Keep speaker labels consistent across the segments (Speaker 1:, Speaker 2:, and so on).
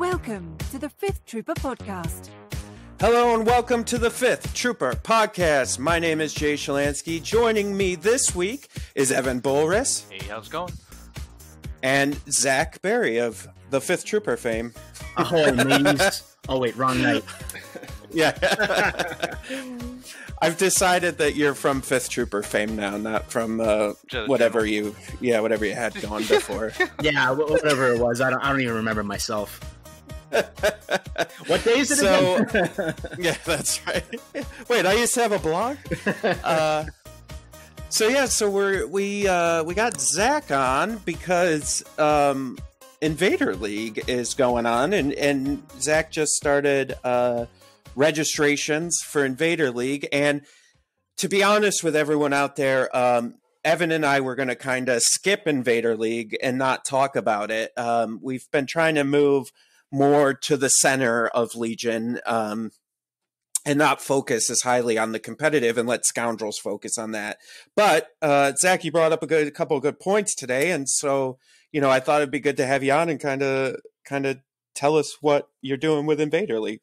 Speaker 1: Welcome to the Fifth Trooper Podcast.
Speaker 2: Hello and welcome to the Fifth Trooper Podcast. My name is Jay Shalansky. Joining me this week is Evan Bulris
Speaker 3: Hey, how's it going?
Speaker 2: and Zach Barry of the Fifth Trooper fame.
Speaker 4: Ahoy, mateys. oh, wait, wrong night.
Speaker 2: Yeah. I've decided that you're from Fifth Trooper fame now, not from uh, whatever you, yeah, whatever you had going before.
Speaker 4: Yeah, whatever it was. I don't, I don't even remember myself. What day is it
Speaker 2: So-
Speaker 4: again?
Speaker 2: yeah, that's right. Wait, I used to have a blog. Uh, so yeah, so we're we uh, we got Zach on because um, Invader League is going on, and and Zach just started uh, registrations for Invader League, and to be honest with everyone out there. Um, Evan and I were going to kind of skip Invader League and not talk about it. Um, we've been trying to move more to the center of Legion um, and not focus as highly on the competitive and let scoundrels focus on that. But uh, Zach, you brought up a good a couple of good points today, and so you know I thought it'd be good to have you on and kind of kind of tell us what you're doing with Invader League.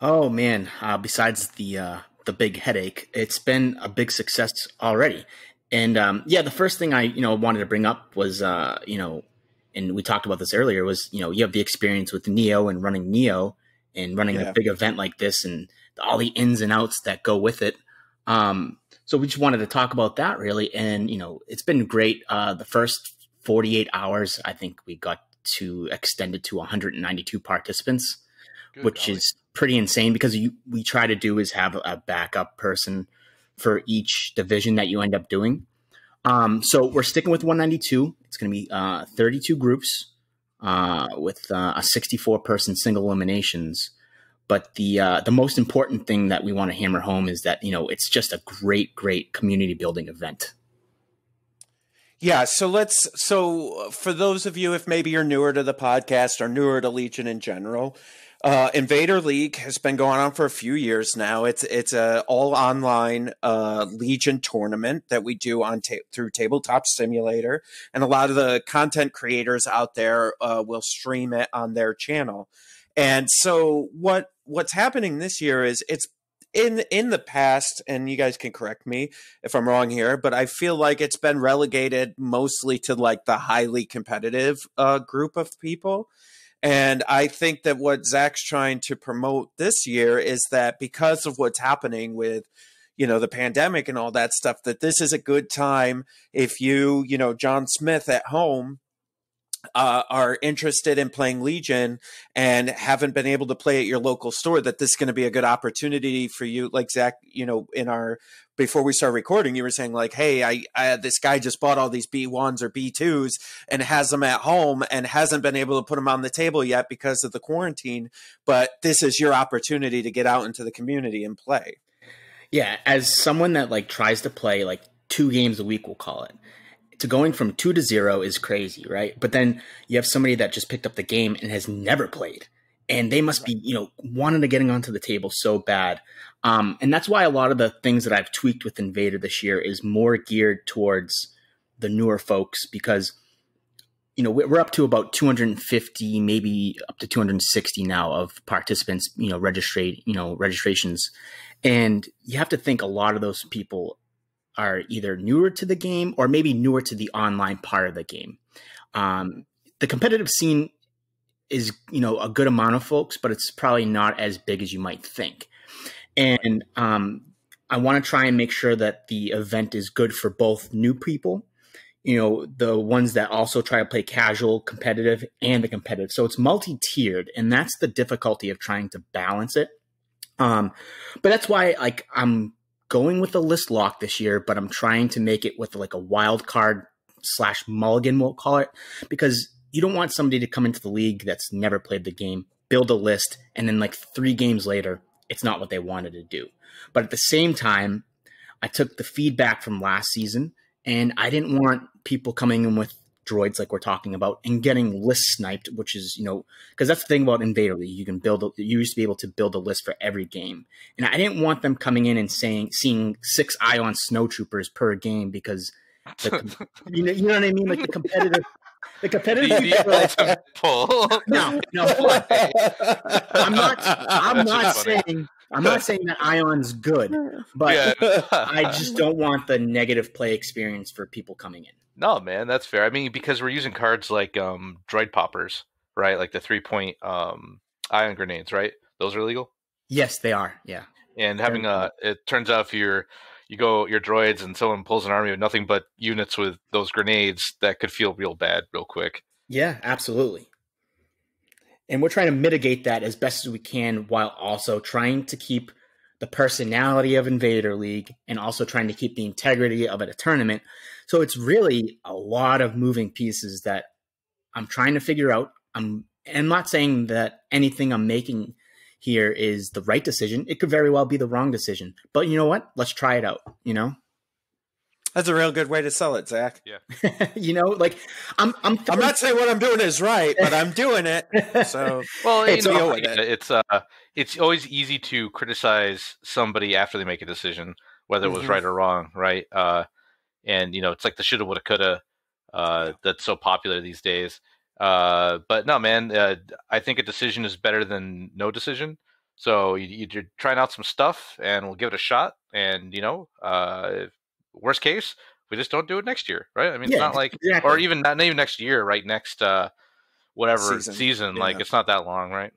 Speaker 4: oh man! Uh, besides the uh, the big headache, it's been a big success already. And um, yeah, the first thing I you know wanted to bring up was uh, you know, and we talked about this earlier was you know you have the experience with Neo and running Neo and running
Speaker 2: Yeah.
Speaker 4: a big event like this and all the ins and outs that go with it. Um, so we just wanted to talk about that really, and you know, it's been great. Uh, the first 48 hours, I think we got to extend it to 192 participants,
Speaker 3: Good
Speaker 4: which
Speaker 3: golly.
Speaker 4: is pretty insane because you, we try to do is have a backup person for each division that you end up doing. Um, so we're sticking with 192. It's going to be uh, 32 groups uh, with uh, a 64 person single eliminations. But the uh, the most important thing that we want to hammer home is that you know it's just a great, great community building event.
Speaker 2: Yeah, so let's so for those of you if maybe you're newer to the podcast or newer to Legion in general, uh, Invader League has been going on for a few years now. It's it's a all online uh, Legion tournament that we do on ta- through Tabletop Simulator, and a lot of the content creators out there uh, will stream it on their channel. And so what what's happening this year is it's in in the past, and you guys can correct me if I'm wrong here, but I feel like it's been relegated mostly to like the highly competitive uh, group of people. And I think that what Zach's trying to promote this year is that because of what's happening with, you know, the pandemic and all that stuff, that this is a good time if you, you know, John Smith at home uh, are interested in playing Legion and haven't been able to play at your local store, that this is going to be a good opportunity for you. Like Zach, you know, in our before we start recording, you were saying like, "Hey, I, I this guy just bought all these B ones or B twos and has them at home and hasn't been able to put them on the table yet because of the quarantine. But this is your opportunity to get out into the community and play."
Speaker 4: Yeah, as someone that like tries to play like two games a week, we'll call it. To going from two to zero is crazy, right? But then you have somebody that just picked up the game and has never played, and they must be, you know, wanting to getting onto the table so bad. Um, and that's why a lot of the things that I've tweaked with Invader this year is more geared towards the newer folks because you know we- we're up to about 250 maybe up to 260 now of participants you know registrate you know registrations and you have to think a lot of those people are either newer to the game or maybe newer to the online part of the game um, the competitive scene is you know a good amount of folks but it's probably not as big as you might think. And um, i want to try and make sure that the event is good for both new people you know the ones that also try to play casual competitive and the competitive. So it's multi-tiered and that's the difficulty of trying to balance it. Um but that's why like i'm going with a list lock this year but i'm trying to make it with like a wild card slash mulligan we'll call it because you don't want somebody to come into the league that's never played the game build a list and then like three games later it's not what they wanted to do but at the same time i took the feedback from last season and I didn't want people coming in with droids like we're talking about and getting list sniped, which is you know because that's the thing about Invader League. You can build. A, you used to be able to build a list for every game, and I didn't want them coming in and saying seeing six Ion snowtroopers per game because the, you know you know what I mean. Like the competitive the competitive
Speaker 3: The- the
Speaker 4: people-
Speaker 3: pull.
Speaker 4: no, no. I'm not. I'm
Speaker 3: That's
Speaker 4: not
Speaker 3: just funny.
Speaker 4: saying. I'm not saying that Ion's good, but
Speaker 3: Yeah.
Speaker 4: I just don't want the negative play experience for people coming in.
Speaker 3: No, man, that's fair. I mean, because we're using cards like um, droid poppers, right? Like the three point um, ion grenades, right? Those are legal.
Speaker 4: Yes, they are. Yeah.
Speaker 3: And having a, it turns out if you're you go your droids and someone pulls an army with nothing but units with those grenades, that could feel real bad real quick.
Speaker 4: Yeah, absolutely. And we're trying to mitigate that as best as we can while also trying to keep the personality of Invader League and also trying to keep the integrity of it a tournament. So it's really a lot of moving pieces that I'm trying to figure out. I'm I'm not saying that anything I'm making here is the right decision. It could very well be the wrong decision. But you know what? Let's try it out, you know?
Speaker 2: That's a real good way to sell it, Zach. Yeah.
Speaker 4: you know, like I'm I'm
Speaker 2: I'm not saying what I'm doing is right, but I'm doing it. So
Speaker 3: Well,
Speaker 4: Hey,
Speaker 3: you
Speaker 2: deal
Speaker 3: know,
Speaker 2: with it.
Speaker 3: it's uh, it's always easy to criticize somebody after they make a decision, whether it was
Speaker 2: Mhm.
Speaker 3: right or wrong, right? Uh, and you know, it's like the shoulda, woulda, coulda. Uh, that's so popular these days. Uh, but no, man, uh, I think a decision is better than no decision. So you, you're trying out some stuff, and we'll give it a shot. And you know, uh, worst case, we just don't do it next year, right? I mean, it's not like,
Speaker 4: exactly.
Speaker 3: or even not, not even next year, right? Next, uh, whatever
Speaker 2: Season,
Speaker 3: season, like it's not that long, right?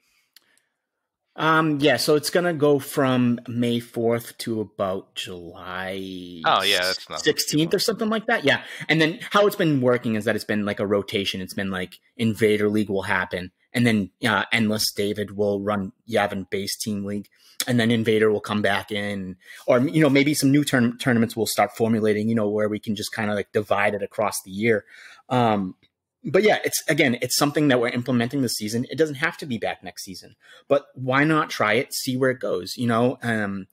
Speaker 4: Um, yeah, so it's gonna go from May fourth to about July.
Speaker 3: Oh, yeah,
Speaker 4: sixteenth or something like that. Yeah, and then how it's been working is that it's been like a rotation. It's been like Invader League will happen, and then uh, Endless David will run Yavin Base Team League, and then Invader will come back in, or you know maybe some new turn- tournaments will start formulating. You know where we can just kind of like divide it across the year. Um, but yeah, it's again, it's something that we're implementing this season. It doesn't have to be back next season, but why not try it, see where it goes? You know, um,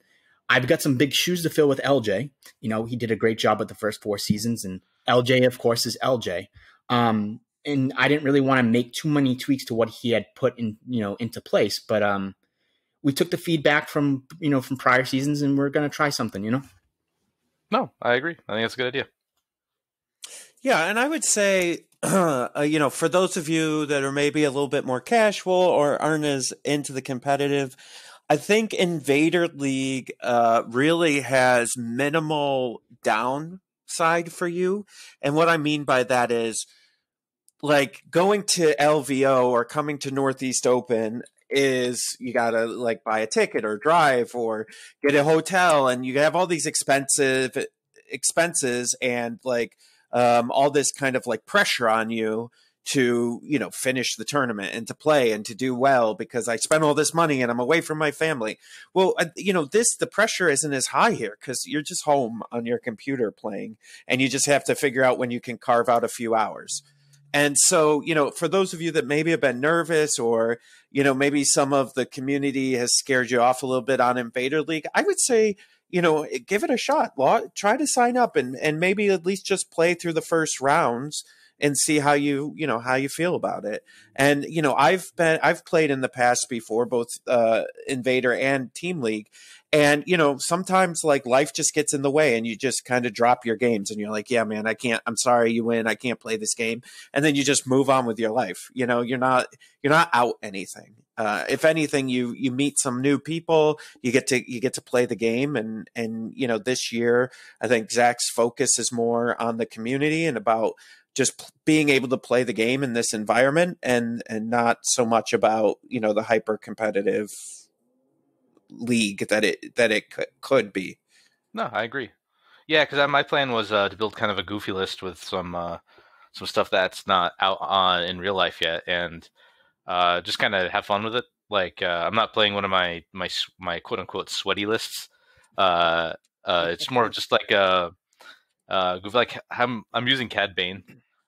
Speaker 4: I've got some big shoes to fill with LJ. You know, he did a great job with the first four seasons, and LJ, of course, is LJ. Um, and I didn't really want to make too many tweaks to what he had put in, you know, into place. But um, we took the feedback from, you know, from prior seasons, and we're gonna try something. You know.
Speaker 3: No, I agree. I think that's a good idea.
Speaker 2: Yeah, and I would say, uh, you know, for those of you that are maybe a little bit more casual or aren't as into the competitive, I think Invader League uh, really has minimal downside for you. And what I mean by that is, like going to LVO or coming to Northeast Open is you gotta like buy a ticket or drive or get a hotel, and you have all these expensive expenses and like um, all this kind of like pressure on you to you know finish the tournament and to play and to do well because I spent all this money and I'm away from my family. Well, uh, you know this the pressure isn't as high here because you're just home on your computer playing and you just have to figure out when you can carve out a few hours. And so, you know, for those of you that maybe have been nervous or, you know, maybe some of the community has scared you off a little bit on Invader League, I would say, you know, give it a shot. Try to sign up and, and maybe at least just play through the first rounds and see how you, you know, how you feel about it. And, you know, I've been, I've played in the past before, both uh, Invader and Team League. And, you know, sometimes like life just gets in the way and you just kind of drop your games and you're like, yeah, man, I can't, I'm sorry you win. I can't play this game. And then you just move on with your life. You know, you're not, you're not out anything. Uh, if anything, you, you meet some new people, you get to, you get to play the game. And, and, you know, this year, I think Zach's focus is more on the community and about just being able to play the game in this environment and, and not so much about, you know, the hyper competitive league that it, that it could, could be.
Speaker 3: No, I agree. Yeah, because my plan was uh, to build kind of a goofy list with some uh, some stuff that's not out on in real life yet, and uh, just kind of have fun with it. Like uh, I'm not playing one of my my my quote unquote sweaty lists. Uh, uh, it's more just like a uh, like I'm I'm using Cad Bane,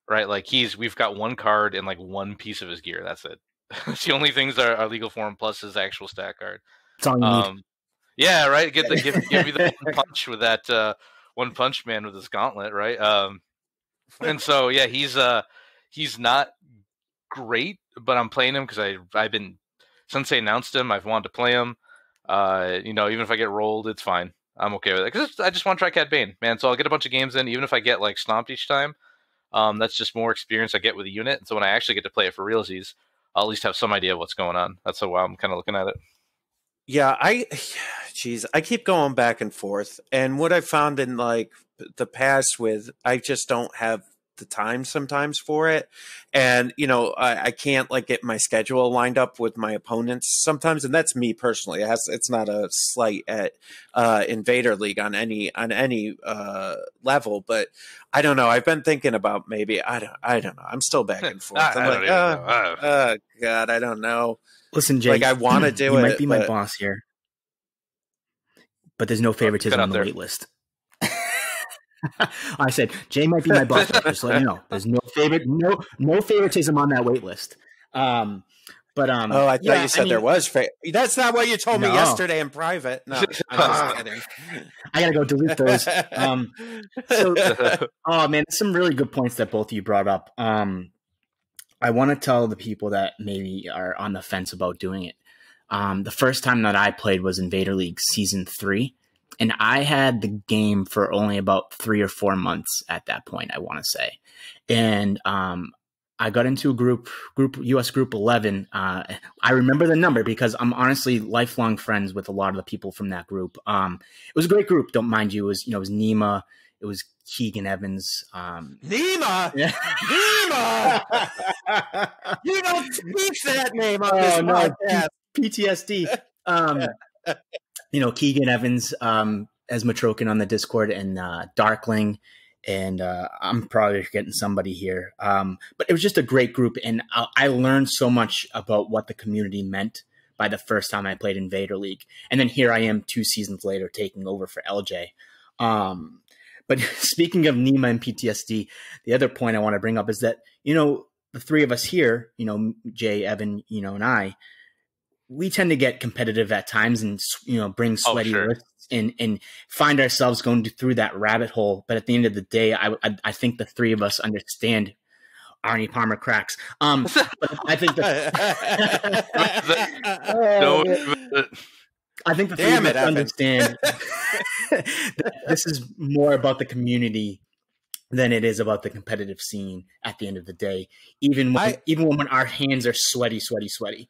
Speaker 3: right? Like he's we've got one card and like one piece of his gear. That's it. it's the only things that are legal form plus his actual stat card.
Speaker 4: That's all.
Speaker 3: Um, yeah, right. Get the give, give me the one punch with that uh, one punch man with his gauntlet, right? Um, and so yeah, he's uh he's not great, but I'm playing him because I I've been since they announced him, I've wanted to play him. Uh, you know, even if I get rolled, it's fine. I'm okay with it because I just want to try Cad Bane, man. So I'll get a bunch of games in, even if I get like stomped each time. Um, that's just more experience I get with a unit. And so when I actually get to play it for realsies, I'll at least have some idea of what's going on. That's how I'm kind of looking at it.
Speaker 2: Yeah, I, geez, I keep going back and forth, and what I found in like the past with, I just don't have the time sometimes for it. And you know I, I, can't like get my schedule lined up with my opponents sometimes and that's me personally. It has it's not a slight at uh invader league on any on any uh level but i don't know. I've been thinking about maybe i don't i don't know. I'm still back and forth.
Speaker 3: I,
Speaker 2: i'm
Speaker 3: I
Speaker 2: like oh, oh, god i don't know.
Speaker 4: Listen jay
Speaker 2: like i want to do
Speaker 4: you
Speaker 2: it
Speaker 4: might be my boss here but there's no favoritism on the wait list I said Jay might be my boss. just let you know, there's no favorite, no no favoritism on that wait list. Um, but um,
Speaker 2: oh, I thought
Speaker 4: yeah,
Speaker 2: you said
Speaker 4: I mean,
Speaker 2: there was. Fa- That's not what you told
Speaker 4: no.
Speaker 2: me yesterday in private. No, I'm just kidding.
Speaker 4: I gotta go delete those. Um, so, oh man, some really good points that both of you brought up. Um, I want to tell the people that maybe are on the fence about doing it. Um, the first time that I played was Invader League Season Three and I had the game for only about three or four months at that point. I want to say, and um, I got into a group, group US Group Eleven. Uh, I remember the number because I'm honestly lifelong friends with a lot of the people from that group. Um, it was a great group. Don't mind you. It was you know it was Nima. It was Keegan Evans. Um,
Speaker 2: Nima, yeah. Nima. you don't speak that name on
Speaker 4: oh,
Speaker 2: this
Speaker 4: no,
Speaker 2: podcast.
Speaker 4: P- PTSD. Um, you know, Keegan Evans um, as Matrokin on the Discord and uh, Darkling. And uh, I'm probably forgetting somebody here. Um, but it was just a great group. And I, I learned so much about what the community meant by the first time I played Invader League. And then here I am two seasons later taking over for LJ. Um, but speaking of Nima and PTSD, the other point I want to bring up is that, you know, the three of us here, you know, Jay, Evan, you know, and I, we tend to get competitive at times and you know bring oh, sweaty oh, sure. and and find ourselves going through that rabbit hole. But at the end of the day, I I, I think the three of us understand. Arnie Palmer cracks. Um, I think that. oh, I think the three of us understand this is more about the community than it is about the competitive scene. At the end of the day, even when, I, even when our hands are sweaty, sweaty, sweaty.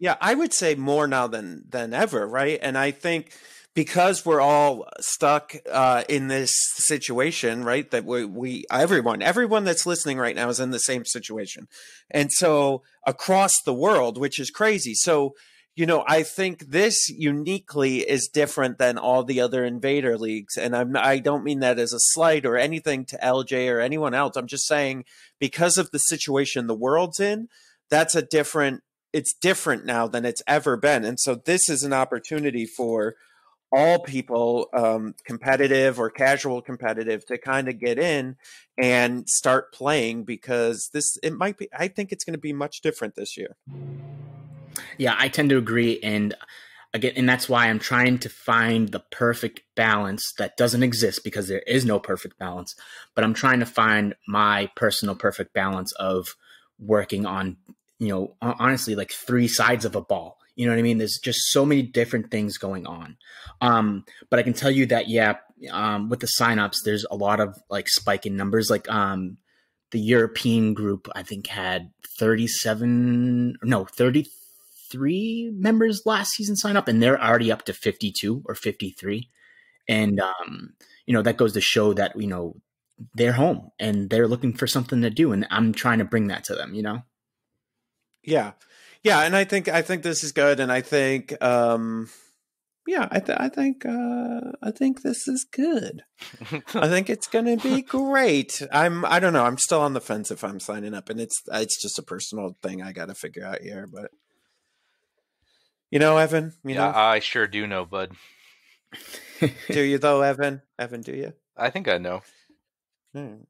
Speaker 2: Yeah, I would say more now than than ever, right? And I think because we're all stuck uh, in this situation, right? That we, we, everyone, everyone that's listening right now is in the same situation, and so across the world, which is crazy. So, you know, I think this uniquely is different than all the other invader leagues, and I'm, I don't mean that as a slight or anything to LJ or anyone else. I'm just saying because of the situation the world's in, that's a different it's different now than it's ever been. And so this is an opportunity for all people, um, competitive or casual competitive, to kind of get in and start playing because this it might be. I think it's going to be much different this year.
Speaker 4: Yeah, I tend to agree, and again, and that's why I'm trying to find the perfect balance that doesn't exist because there is no perfect balance. But I'm trying to find my personal perfect balance of working on you know, honestly, like three sides of a ball. You know what I mean? There's just so many different things going on. Um, but I can tell you that, yeah, um, with the signups, there's a lot of like spike in numbers. Like um, the European group, I think, had 37, no, 33 members last season sign up, and they're already up to 52 or 53. And, um, you know, that goes to show that, you know, they're home and they're looking for something to do. And I'm trying to bring that to them, you know?
Speaker 2: Yeah. Yeah, and I think I think this is good and I think um yeah, I, th- I think uh, I think this is good. I think it's going to be great. I'm I don't know. I'm still on the fence if I'm signing up, and it's it's just a personal thing I got to figure out here. But you know, Evan, you
Speaker 3: yeah,
Speaker 2: know,
Speaker 3: I sure do know, bud.
Speaker 2: do you though, Evan? Evan, do you?
Speaker 3: I think I know.
Speaker 2: Hmm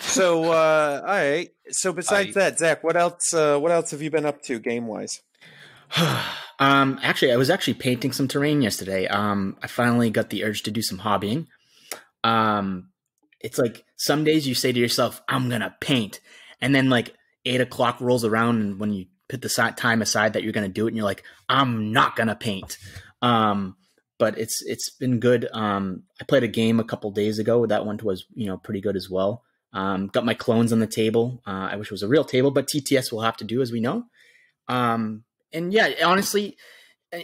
Speaker 2: so uh all right. So besides I, that zach what else uh what else have you been up to game wise
Speaker 4: um actually i was actually painting some terrain yesterday. Um i finally got the urge to do some hobbying. Um it's like some days you say to yourself i'm gonna paint and then like eight o'clock rolls around and when you put the time aside that you're gonna do it and you're like i'm not gonna paint. Um but it's it's been good. Um i played a game a couple days ago. That one was you know pretty good as well Um, got my clones on the table. Uh, I wish it was a real table, but TTS will have to do as we know. Um, and yeah, honestly,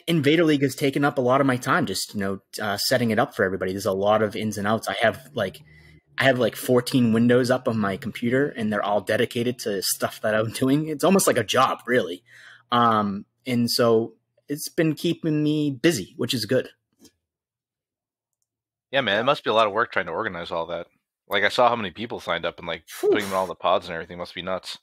Speaker 4: Invader League has taken up a lot of my time. Just you know, uh, setting it up for everybody. There's a lot of ins and outs. I have like I have like 14 windows up on my computer and they're all dedicated to stuff that I'm doing. It's almost like a job, really. Um, and so it's been keeping me busy, which is good.
Speaker 3: Yeah, man, it must be a lot of work trying to organize all that. Like I saw how many people signed up and like Whew. putting in all the pods and everything must be nuts.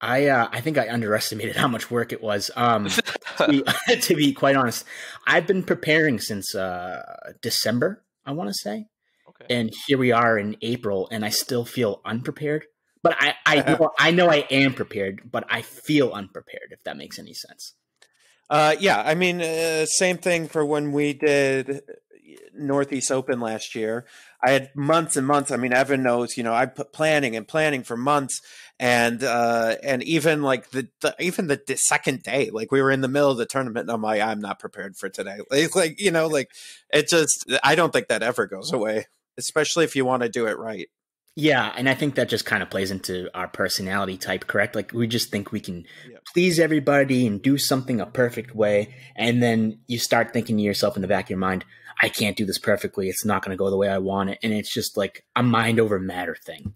Speaker 4: I uh, I think I underestimated how much work it was. Um, to, be, to, be, quite honest, I've been preparing since uh, December. I want to say, okay. and here we are in April, and I still feel unprepared. But I I know, I know I am prepared, but I feel unprepared. If that makes any sense.
Speaker 2: Uh, yeah, I mean, uh, same thing for when we did Northeast Open last year. I had months and months. I mean, Evan knows, you know, I put planning and planning for months, and uh, and even like the, the even the, the, second day, like we were in the middle of the tournament, and I'm like, I'm not prepared for today. Like, like you know, like it just, I don't think that ever goes away, especially if you want to do it right.
Speaker 4: Yeah, and I think that just kind of plays into our personality type, correct? Like we just think we can yep. please everybody and do something a perfect way, and then you start thinking to yourself in the back of your mind, I can't do this perfectly. It's not going to go the way I want it, and it's just like a mind over matter thing.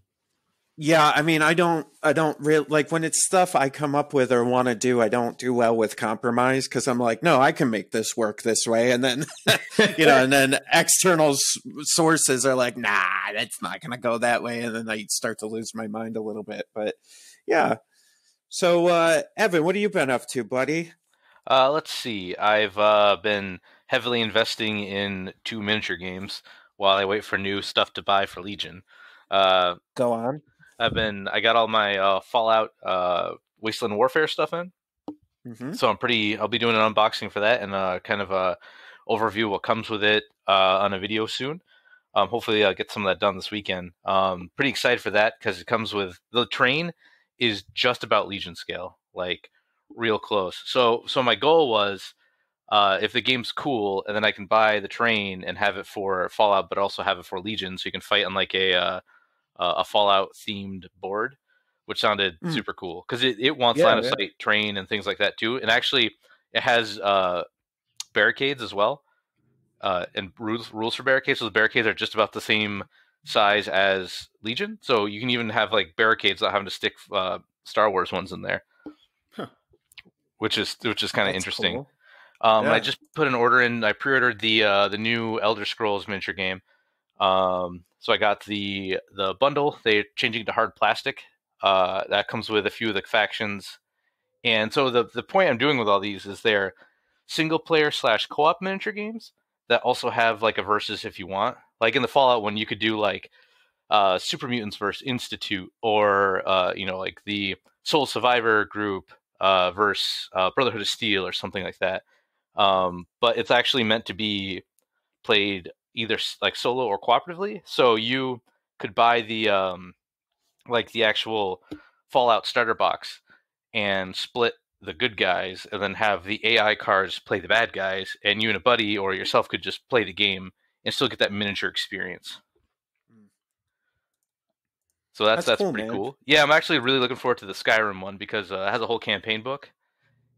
Speaker 2: Yeah, I mean, I don't, I don't really like when it's stuff I come up with or want to do. I don't do well with compromise because I'm like, no, I can make this work this way, and then, you know, and then external sources are like, nah, that's not going to go that way, and then I start to lose my mind a little bit. But yeah, so uh, Evan, what have you been up to, buddy?
Speaker 3: Uh, let's see. I've uh, been heavily investing in two miniature games while I wait for new stuff to buy for Legion. Uh,
Speaker 2: Go on.
Speaker 3: I've been I got all my uh, Fallout uh, Wasteland Warfare stuff in, mm-hmm. so I'm pretty. I'll be doing an unboxing for that and uh, kind of a overview what comes with it uh, on a video soon. Um, hopefully, I'll get some of that done this weekend. Um, pretty excited for that because it comes with the train is just about Legion scale, like real close. So, so my goal was uh, if the game's cool, and then I can buy the train and have it for Fallout, but also have it for Legion, so you can fight on like a uh, a Fallout themed board, which sounded mm. super cool because it, it wants yeah, line of yeah. sight train and things like that too. And actually, it has uh, barricades as well, uh, and rules rules for barricades. So the barricades are just about the same size as Legion, so you can even have like barricades without having to stick uh, Star Wars ones in there, huh. which is which is kind of interesting. Cool. Um, yeah. I just put an order in. I pre-ordered the uh, the new Elder Scrolls miniature game. Um, so I got the the bundle. They're changing to hard plastic. Uh, that comes with a few of the factions. And so the the point I'm doing with all these is they're single player slash co op miniature games that also have like a versus if you want. Like in the Fallout one, you could do like uh, Super Mutants versus Institute, or uh, you know like the Sole Survivor group uh, versus uh, Brotherhood of Steel, or something like that. Um, but it's actually meant to be played either like solo or cooperatively. So you could buy the um, like the actual Fallout starter box and split the good guys, and then have the AI cards play the bad guys, and you and a buddy or yourself could just play the game and still get that miniature experience. Hmm. So that's that's, that's cool, pretty man. cool. Yeah, I'm actually really looking forward to the Skyrim one because uh, it has a whole campaign book,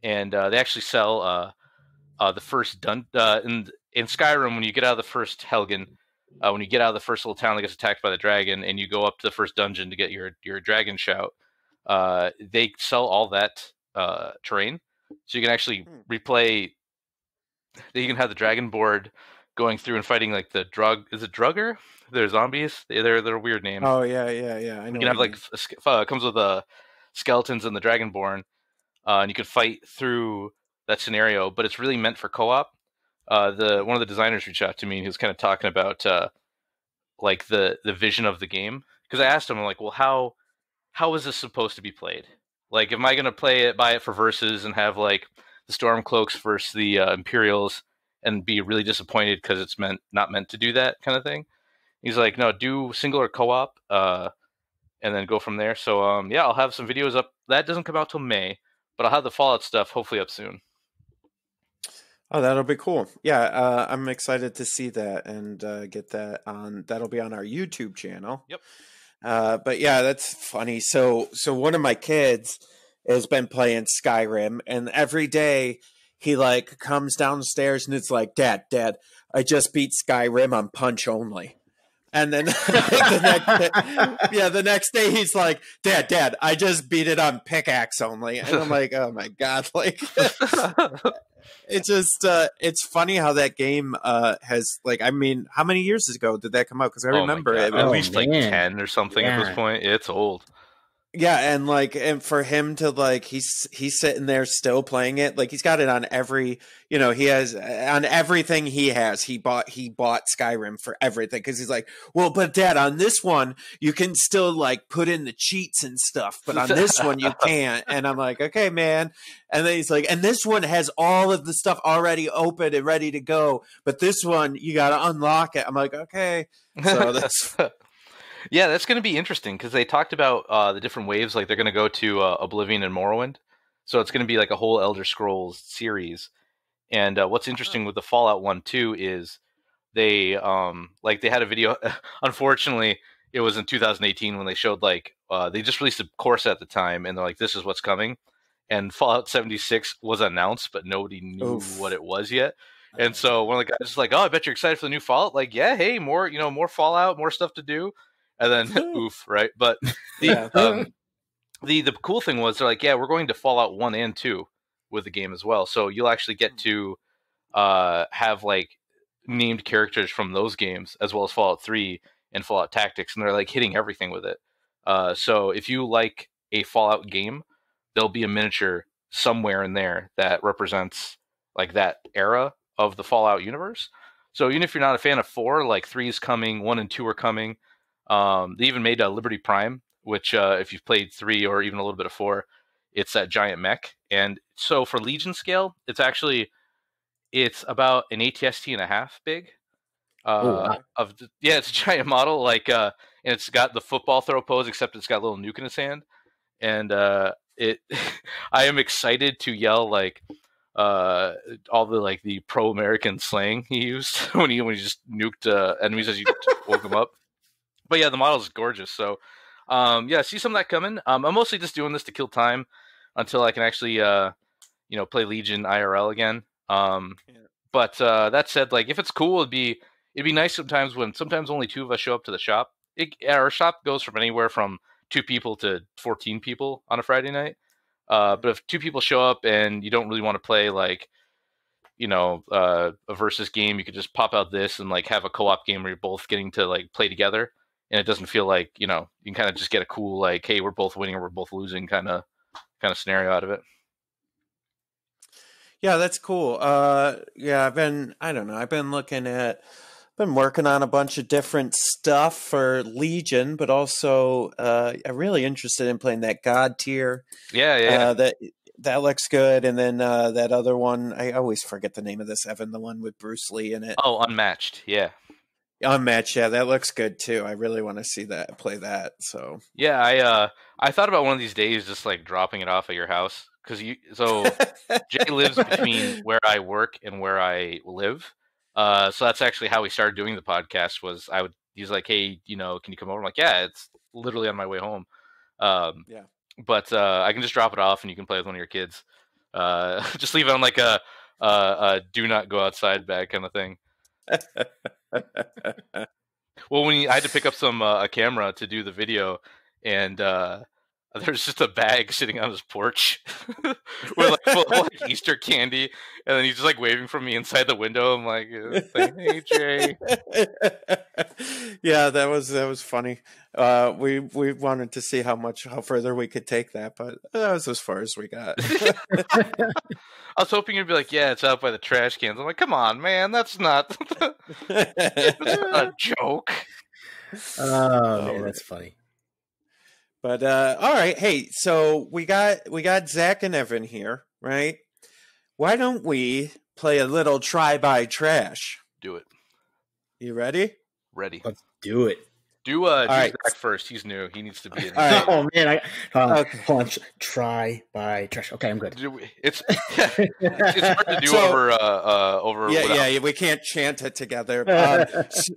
Speaker 3: and uh, they actually sell uh, uh, the first dun uh, in in Skyrim when you get out of the first Helgen, uh, when you get out of the first little town that gets attacked by the dragon, and you go up to the first dungeon to get your your dragon shout, uh, they sell all that uh, terrain, so you can actually hmm. replay. You can have the dragonborn going through and fighting like the drug. Is it drugger? They're zombies. They're they're weird names.
Speaker 2: Oh yeah, yeah, yeah. I know.
Speaker 3: You can have like uh, comes with the uh, skeletons and the dragonborn, uh, and you can fight through that scenario, but it's really meant for co-op. Uh, the one of the designers reached out to me and he was kind of talking about uh, like the the vision of the game because I asked him I'm like, well, how how is this supposed to be played? Like, am I going to play it, buy it for verses, and have like the Stormcloaks versus the uh, Imperials, and be really disappointed because it's meant not meant to do that kind of thing? He's like, no, do single or co-op, uh, and then go from there. So, um, yeah, I'll have some videos up. That doesn't come out till May, but I'll have the Fallout stuff hopefully up soon.
Speaker 2: Oh, that'll be cool. Yeah, uh, I'm excited to see that and uh, get that on. That'll be on our YouTube channel.
Speaker 3: Yep.
Speaker 2: Uh, but yeah, that's funny. So so one of my kids has been playing Skyrim, and every day he like comes downstairs and it's like, Dad, Dad, I just beat Skyrim on punch only. And then the next day, yeah, the next day he's like, Dad, Dad, I just beat it on pickaxe only. And I'm like, oh my god, like it's just uh it's funny how that game uh has like I mean, how many years ago did that come out? Because I
Speaker 3: Oh
Speaker 2: remember
Speaker 3: God,
Speaker 2: it.
Speaker 3: at
Speaker 4: Oh,
Speaker 3: least like ten or something at this point. It's old.
Speaker 2: Yeah, and like, and for him to like, he's he's sitting there still playing it. Like, he's got it on every, you know, he has uh, on everything he has. He bought he bought Skyrim for everything because he's like, well, but Dad, on this one you can still like put in the cheats and stuff, but on this one you can't. And I'm like, okay, man. And then he's like, and this one has all of the stuff already open and ready to go, but this one you got to unlock it. I'm like, okay. So that's
Speaker 3: yeah, that's going to be interesting because they talked about uh, the different waves. Like they're going to go to uh, Oblivion and Morrowind, so it's going to be like a whole Elder Scrolls series. And uh, what's interesting with the Fallout one too is they um like they had a video. unfortunately, it was in 2018 when they showed like uh, they just released a course at the time, and they're like, "This is what's coming." And Fallout 76 was announced, but nobody knew
Speaker 2: Oof.
Speaker 3: what it was yet. And so one of the guys is like, "Oh, I bet you're excited for the new Fallout." Like, yeah, hey, more you know, more Fallout, more stuff to do. And then, oof, right? But the
Speaker 2: Yeah.
Speaker 3: um, the the cool thing was they're like, yeah, we're going to Fallout one and two with the game as well. So you'll actually get to uh, have like named characters from those games as well as Fallout three and Fallout Tactics, and they're like hitting everything with it. Uh, so if you like a Fallout game, there'll be a miniature somewhere in there that represents like that era of the Fallout universe. So even if you're not a fan of four, like three is coming, one and two are coming. Um, they even made a Liberty Prime, which uh, if you've played three or even a little bit of four, it's that giant mech. And so for Legion scale, it's actually it's about an ATST and a half big. Uh,
Speaker 4: Oh, wow.
Speaker 3: Of the, yeah, it's a giant model, like uh, and it's got the football throw pose, except it's got a little nuke in its hand. And uh, it, I am excited to yell like uh all the like the pro American slang he used when he when he just nuked uh, enemies as you woke them up. But yeah, the model is gorgeous. So um yeah, see some of that coming. Um I'm mostly just doing this to kill time until I can actually uh you know play Legion IRL again. Um
Speaker 2: Yeah.
Speaker 3: but uh that said, like if it's cool it'd be it'd be nice sometimes when sometimes only two of us show up to the shop. It, our shop goes from anywhere from two people to 14 people on a Friday night. Uh, but if two people show up and you don't really want to play like, you know, uh, a versus game, you could just pop out this and like have a co-op game where you're both getting to like play together, and it doesn't feel like you know you can kind of just get a cool like, hey, we're both winning or we're both losing kind of kind of scenario out of it.
Speaker 2: Yeah, that's cool. Uh, yeah, I've been, I don't know, I've been looking at, been working on a bunch of different stuff for Legion, but also, uh, I'm really interested in playing that Godtear.
Speaker 3: Yeah, yeah. yeah.
Speaker 2: Uh, that that looks good, and then uh, that other one, I always forget the name of this, Evan, the one with Bruce Lee in it.
Speaker 3: oh, unmatched. Yeah,
Speaker 2: Unmatched, yeah, that looks good too. I really want to see that, play that. So,
Speaker 3: yeah. I uh, I thought about one of these days just like dropping it off at your house because you. So Jay lives between where I work and where I live. Uh, so that's actually how we started doing the podcast. Was I would he's like, hey, you know, can you come over? I'm like, yeah, it's literally on my way home. Um,
Speaker 2: Yeah.
Speaker 3: But uh, I can just drop it off and you can play with one of your kids. Uh, just leave it on like a, a, a do not go outside bag kind of thing. Well, when you, I had to pick up some uh, a camera to do the video, and uh, there's just a bag sitting on his porch with like full of like Easter candy, and then he's just like waving from me inside the window. I'm like, uh, "Hey Jay."
Speaker 2: yeah, that was that was funny. Uh, we we wanted to see how much how further we could take that, but that was as far as we got.
Speaker 3: I was hoping you'd be like, "Yeah, it's out by the trash cans." I'm like, "Come on, man, that's not, that's not a joke."
Speaker 4: Oh, man, that's funny.
Speaker 2: But uh, all right, hey, so we got we got Zach and Evan here, right? Why don't we play a little try buy trash?
Speaker 3: Do it.
Speaker 2: You ready?
Speaker 3: Ready.
Speaker 4: Let's do it.
Speaker 3: Do uh, do
Speaker 2: right.
Speaker 3: Zach first. He's new. He needs to be in.
Speaker 2: All right.
Speaker 4: Oh man, I uh,
Speaker 2: Okay.
Speaker 4: hold on. Try buy trash. Okay, I'm good.
Speaker 3: Do we- It's it's hard to do
Speaker 2: So-
Speaker 3: over uh, uh over
Speaker 2: Yeah,
Speaker 3: without-
Speaker 2: yeah, yeah, we can't chant it together. Um, s-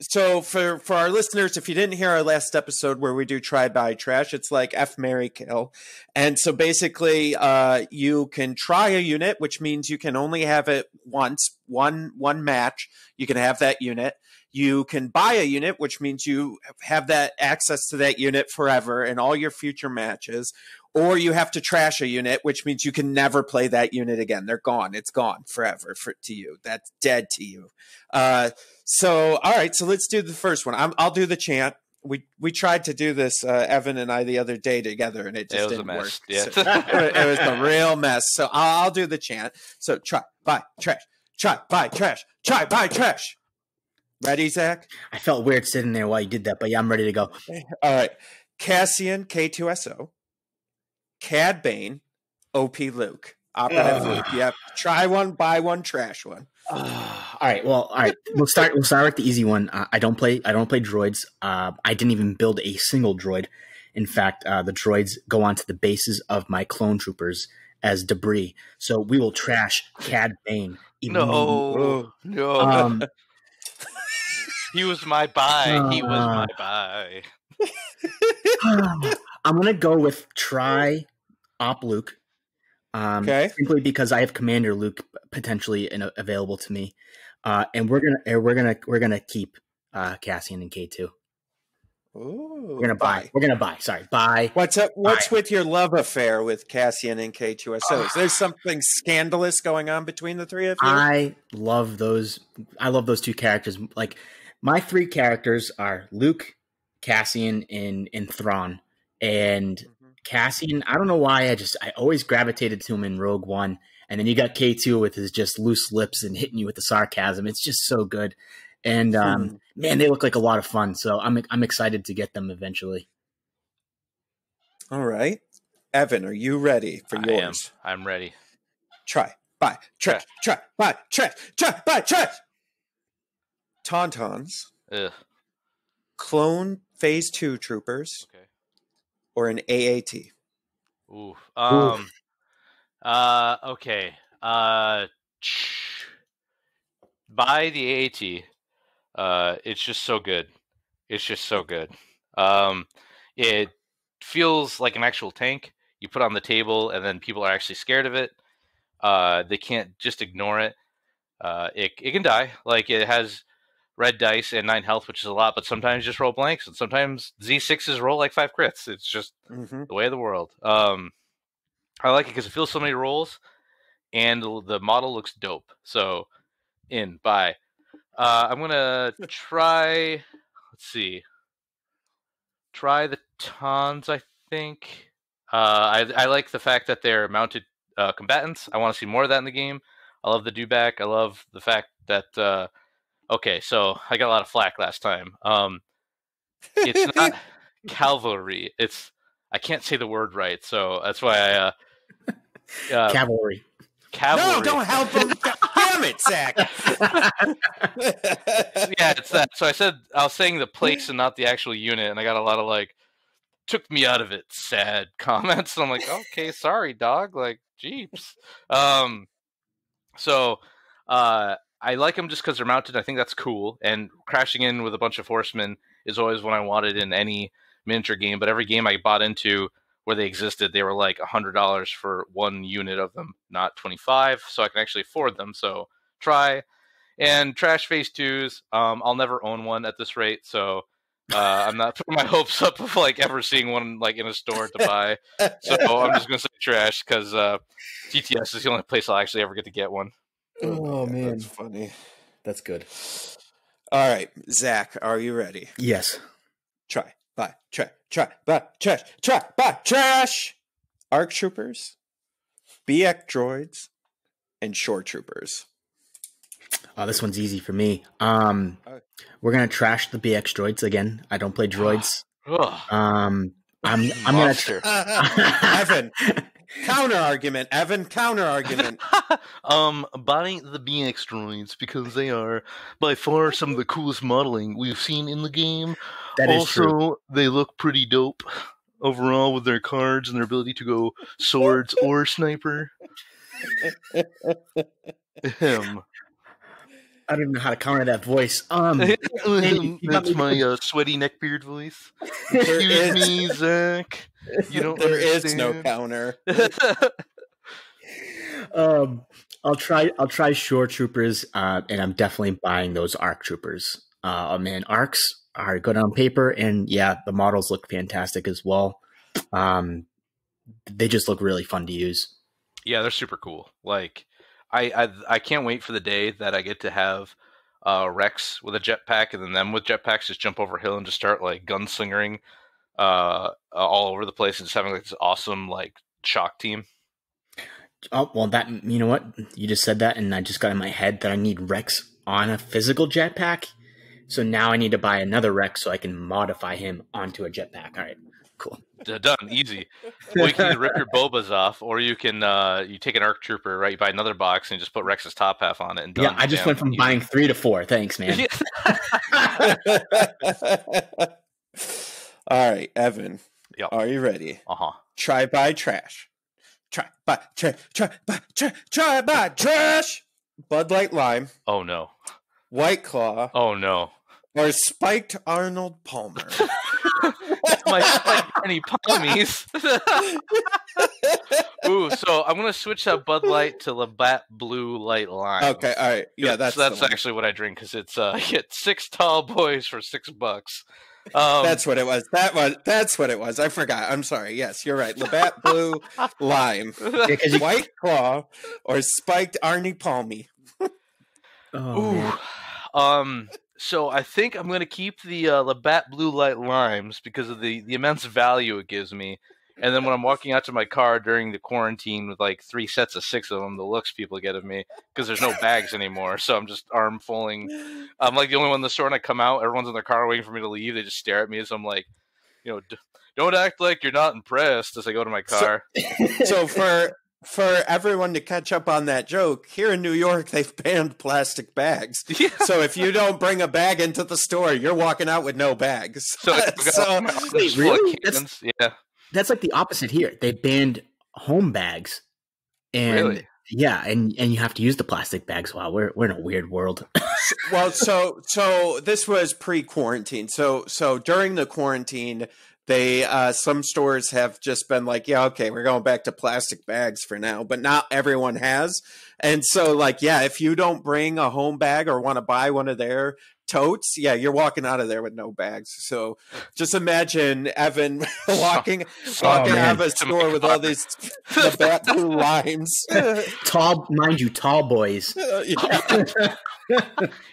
Speaker 2: so for for our listeners, if you didn't hear our last episode where we do try buy trash, it's like F Mary kill. And so basically uh you can try a unit, which means you can only have it once, one one match. You can have that unit. You can buy a unit, which means you have that access to that unit forever in all your future matches. Or you have to trash a unit, which means you can never play that unit again. They're gone. It's gone forever for to you. That's dead to you. Uh, so, all right. So let's do the first one. I'm, I'll do the chant. We we tried to do this, uh, Evan and I, the other day together, and it just
Speaker 3: It was a
Speaker 2: didn't
Speaker 3: mess,
Speaker 2: work.
Speaker 3: yeah.
Speaker 2: So- it was a real mess. So I'll, I'll do the chant. So try, buy, trash, try, buy, trash, try, buy, trash. Ready, Zach?
Speaker 4: I felt weird sitting there while you did that, but yeah, I'm ready to go.
Speaker 2: All right. Cassian K2SO, Cad Bane, OP Luke. Operative Luke. Yep. Try one, buy one, trash one.
Speaker 4: All right. Well, all right. We'll start. We'll start with the easy one. Uh, I don't play. I don't play droids. Uh, I didn't even build a single droid. In fact, uh, the droids go onto the bases of my clone troopers as debris. So we will trash Cad Bane.
Speaker 3: No, no.
Speaker 4: Um,
Speaker 3: he was my buy. He was
Speaker 4: Uh,
Speaker 3: my buy.
Speaker 4: I'm gonna go with try Op Luke. Um,
Speaker 2: Okay.
Speaker 4: Simply because I have Commander Luke potentially in, available to me, uh, and we're gonna and we're gonna we're gonna keep uh, Cassian and K two.
Speaker 2: Ooh,
Speaker 4: We're gonna buy. We're gonna buy. Sorry, buy.
Speaker 2: What's up? What's
Speaker 4: Buy.
Speaker 2: with your love affair with Cassian and K2SO?
Speaker 4: Ah.
Speaker 2: Is there something scandalous going on between the three of you?
Speaker 4: I love those. I love those two characters. Like my three characters are Luke, Cassian, and and Thrawn. And
Speaker 2: Mhm.
Speaker 4: Cassian, I don't know why. I just I always gravitated to him in Rogue One. And then you got K two with his just loose lips and hitting you with the sarcasm. It's just so good. And um,
Speaker 2: Hmm.
Speaker 4: man, they look like a lot of fun. So I'm I'm excited to get them eventually.
Speaker 2: All right. Evan, are you ready for
Speaker 3: I
Speaker 2: yours?
Speaker 3: I'm ready.
Speaker 2: Try, buy, trash, try, buy, trash, try, buy, trash. Tauntauns,
Speaker 3: Ugh.
Speaker 2: clone phase two troopers,
Speaker 3: Okay.
Speaker 2: or an AAT.
Speaker 3: Ooh. Um. Uh. Okay. Uh. Buy the AAT. Uh. It's just so good. It's just so good. Um. It feels like an actual tank. You put on the table, and then people are actually scared of it. Uh. They can't just ignore it. Uh. It it can die. Like it has red dice and nine health, which is a lot, but sometimes just roll blanks, and sometimes Z6s roll like five crits. It's just
Speaker 2: Mm-hmm.
Speaker 3: the way of the world. Um, I like it because it fills so many roles, and the model looks dope. So, in buy. Uh, I'm gonna try. Let's see. Try the tons. I think. Uh, I I like the fact that they're mounted uh, combatants. I want to see more of that in the game. I love the dewback. I love the fact that. Uh, okay, so I got a lot of flack last time. Um, it's not cavalry. It's I can't say the word right, so that's why I uh, uh
Speaker 4: Cavalry.
Speaker 3: cavalry.
Speaker 2: No, don't help him. Damn it, Zach.
Speaker 3: yeah, it's that. So I said I was saying the place and not the actual unit, and I got a lot of like took me out of it sad comments. And I'm like, okay, sorry, dog. Like, jeeps. Um, so uh, I like them just because they're mounted. I think that's cool. And crashing in with a bunch of horsemen is always what I wanted in any miniature game. But every game I bought into where they existed, they were like a hundred dollars for one unit of them, not twenty five. So I can actually afford them. So try. And trash phase twos, um, I'll never own one at this rate, so uh, I'm not putting my hopes up of like ever seeing one like in a store to buy. So I'm just gonna say trash because uh, TTS is the only place I'll actually ever get to get one.
Speaker 4: Oh,
Speaker 2: God,
Speaker 4: man.
Speaker 2: that's funny.
Speaker 4: That's good.
Speaker 2: All right, Zach, are you ready?
Speaker 4: Yes.
Speaker 2: Try, buy, trash, try, buy, trash, try, buy, trash. Arc troopers, BX droids, and shore troopers.
Speaker 4: Oh, this one's easy for me. Um,
Speaker 2: Alright.
Speaker 4: we're gonna trash the BX droids again. I don't play droids. Um, I'm I'm gonna.
Speaker 3: Monster.
Speaker 2: Evan, counter argument. Evan, counter argument.
Speaker 3: um, buying the BX droids because they are by far some of the coolest modeling we've seen in the game.
Speaker 4: That is
Speaker 3: also,
Speaker 4: true.
Speaker 3: they look pretty dope overall with their cards and their ability to go swords or sniper. Ahem.
Speaker 4: I don't even know how to counter that voice. Um,
Speaker 3: That's my uh, sweaty neckbeard voice. Excuse me, Zach. You don't
Speaker 2: There is no counter.
Speaker 4: um, I'll try. I'll try Shore Troopers, uh, and I'm definitely buying those Arc Troopers. Uh, man, Arcs are good on paper, and yeah, the models look fantastic as well. Um, they just look really fun to use.
Speaker 3: yeah, they're super cool. Like, I, I I can't wait for the day that I get to have uh, Rex with a jetpack, and then them with jetpacks just jump over hill and just start like gunslingering uh, all over the place, and just having like this awesome like shock team.
Speaker 4: Oh well, that you know what you just said that, and I just got in my head that I need Rex on a physical jetpack. So now I need to buy another Rex so I can modify him onto a jetpack. All right, cool.
Speaker 3: Done, easy. Well, you can either rip your bobas off, or you can uh, you take an arc trooper, right? You buy another box and you just put Rex's top half on it, and done.
Speaker 4: Yeah, I just
Speaker 3: Bam,
Speaker 4: went from
Speaker 3: easy.
Speaker 4: buying three to four. Thanks, man.
Speaker 2: All right, Evan.
Speaker 3: Yep.
Speaker 2: Are you ready?
Speaker 3: Uh huh.
Speaker 2: Try buy trash. Try buy try try buy try try buy trash. Bud Light Lime,
Speaker 3: Oh no.
Speaker 2: White Claw,
Speaker 3: Oh no.
Speaker 2: or spiked Arnold Palmer.
Speaker 3: My like Bernie Palmies. Ooh, so I'm gonna switch that Bud Light to Labatt Blue Light Lime.
Speaker 2: okay, all right. Yeah, that's
Speaker 3: so that's
Speaker 2: the one.
Speaker 3: actually what I drink because it's uh, I get six tall boys for six bucks. Um,
Speaker 2: that's what it was. That was that's what it was. I forgot. I'm sorry. Yes, you're right. Labatt Blue Lime,
Speaker 4: Yeah, 'cause you-
Speaker 2: White Claw, or spiked Arnie Palmy.
Speaker 4: oh,
Speaker 3: Ooh.
Speaker 4: man.
Speaker 3: Um. So I think I'm gonna keep the uh, Labatt Blue Light limes because of the the immense value it gives me. And then when I'm walking out to my car during the quarantine with like three sets of six of them, the looks people get of me because there's no bags anymore. So I'm just arm fulling. I'm like the only one in the store, and I come out. Everyone's in their car waiting for me to leave. They just stare at me as I'm like, you know, D- don't act like you're not impressed as I go to my
Speaker 2: So-
Speaker 3: car.
Speaker 2: so for for everyone to catch up on that joke, here in New York they've banned plastic bags.
Speaker 3: yeah.
Speaker 2: So if you don't bring a bag into the store, you're walking out with no bags.
Speaker 3: So, I
Speaker 2: So-
Speaker 4: Wait,
Speaker 3: just full of
Speaker 4: really? That's-
Speaker 3: Yeah.
Speaker 4: That's like the opposite here. They banned home bags, and
Speaker 3: Really?
Speaker 4: yeah, and and you have to use the plastic bags. Wow, we're we're in a weird world.
Speaker 2: well, so so this was pre-quarantine. So so during the quarantine, they uh, some stores have just been like, yeah, okay, we're going back to plastic bags for now, but not everyone has. And so, like, yeah, if you don't bring a home bag or want to buy one of their totes, yeah, you're walking out of there with no bags. So just imagine Evan walking walking
Speaker 4: man.
Speaker 2: out of a store with all these Labatt Blue limes.
Speaker 4: tall, mind you, tall boys.
Speaker 2: Yeah.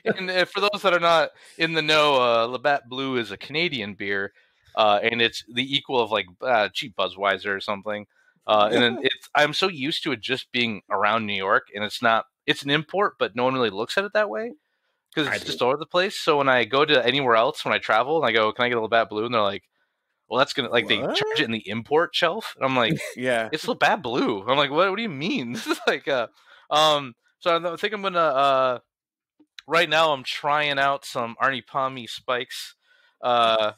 Speaker 3: and uh, for those that are not in the know, uh, Labatt Blue is a Canadian beer, uh, and it's the equal of like uh, cheap Budweiser or something. Uh, and then it's I'm so used to it just being around New York, and it's not it's an import, but no one really looks at it that way because
Speaker 4: I
Speaker 3: it's
Speaker 4: do.
Speaker 3: just all over the place. So when I go to anywhere else, when I travel, and I go, "Can I get a Labatt Blue?" and they're like, "Well, that's gonna like they charge it in the import shelf," and I'm like,
Speaker 2: yeah.
Speaker 3: it's Labatt Blue. I'm like, what? What do you mean? This is like, uh, um. So I think I'm gonna. Uh, right now, I'm trying out some Arnie Palmy spikes. Uh,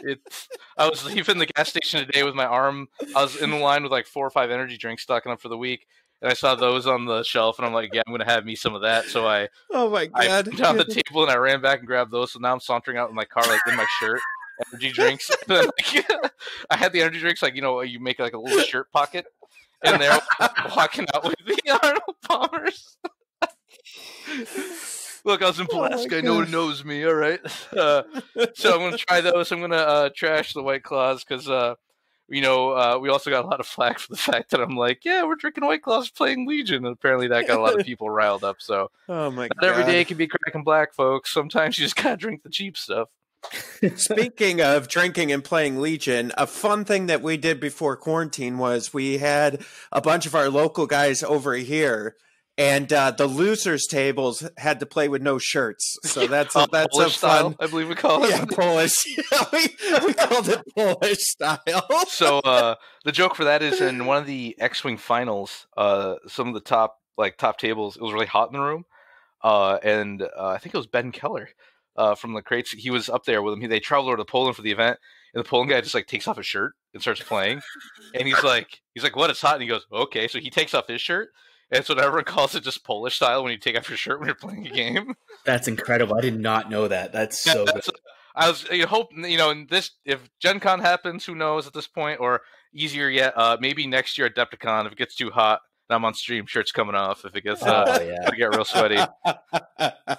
Speaker 3: it's. I was leaving the gas station today with my arm. I was in the line with like four or five energy drinks stocking up for the week, and I saw those on the shelf, and I'm like, yeah, I'm gonna have me some of that. So I
Speaker 2: Oh my
Speaker 3: I
Speaker 2: god.
Speaker 3: put down the table and I ran back and grabbed those. So now I'm sauntering out in my car, like in my shirt, energy drinks. Then, like, I had the energy drinks, like you know, you make like a little shirt pocket, and they're walking out with the Arnold Palmers. Look, I was in
Speaker 2: Oh my
Speaker 3: Pulaski. no one knows me. All right. Uh, so I'm gonna try those. I'm gonna uh, trash the White Claws because. Uh, you know, uh, we also got a lot of flack for the fact that I'm like, yeah, we're drinking White Claws playing Legion, and apparently that got a lot of people riled up. So
Speaker 2: Oh my
Speaker 3: not
Speaker 2: god.
Speaker 3: every day can be cracking black, folks. Sometimes you just gotta drink the cheap stuff.
Speaker 2: Speaking of drinking and playing Legion, a fun thing that we did before quarantine was we had a bunch of our local guys over here, and uh, the losers tables had to play with no shirts. So that's a, that's
Speaker 3: Polish
Speaker 2: a
Speaker 3: style,
Speaker 2: fun.
Speaker 3: I believe we call it.
Speaker 2: Yeah, Polish. Yeah, we, we called it Polish style.
Speaker 3: so uh, the joke for that is in one of the X-wing finals, uh, some of the top like top tables, it was really hot in the room, uh, and uh, I think it was Ben Keller uh, from the crates. He was up there with him. He, they traveled over to Poland for the event, and the Poland guy just like takes off his shirt and starts playing, and he's like, he's like, "What? It's hot." And he goes, "Okay." So he takes off his shirt. And so everyone calls it just Polish style when you take off your shirt when you're playing a game.
Speaker 4: That's incredible. I did not know that. That's so
Speaker 3: Yeah,
Speaker 4: good.
Speaker 3: that's- I was you hope you know in this if Gen Con happens, who knows at this point, or easier yet, uh, maybe next year at Adepticon if it gets too hot and I'm on stream, shirts coming off. If it gets uh,
Speaker 4: Oh yeah.
Speaker 3: to get real sweaty.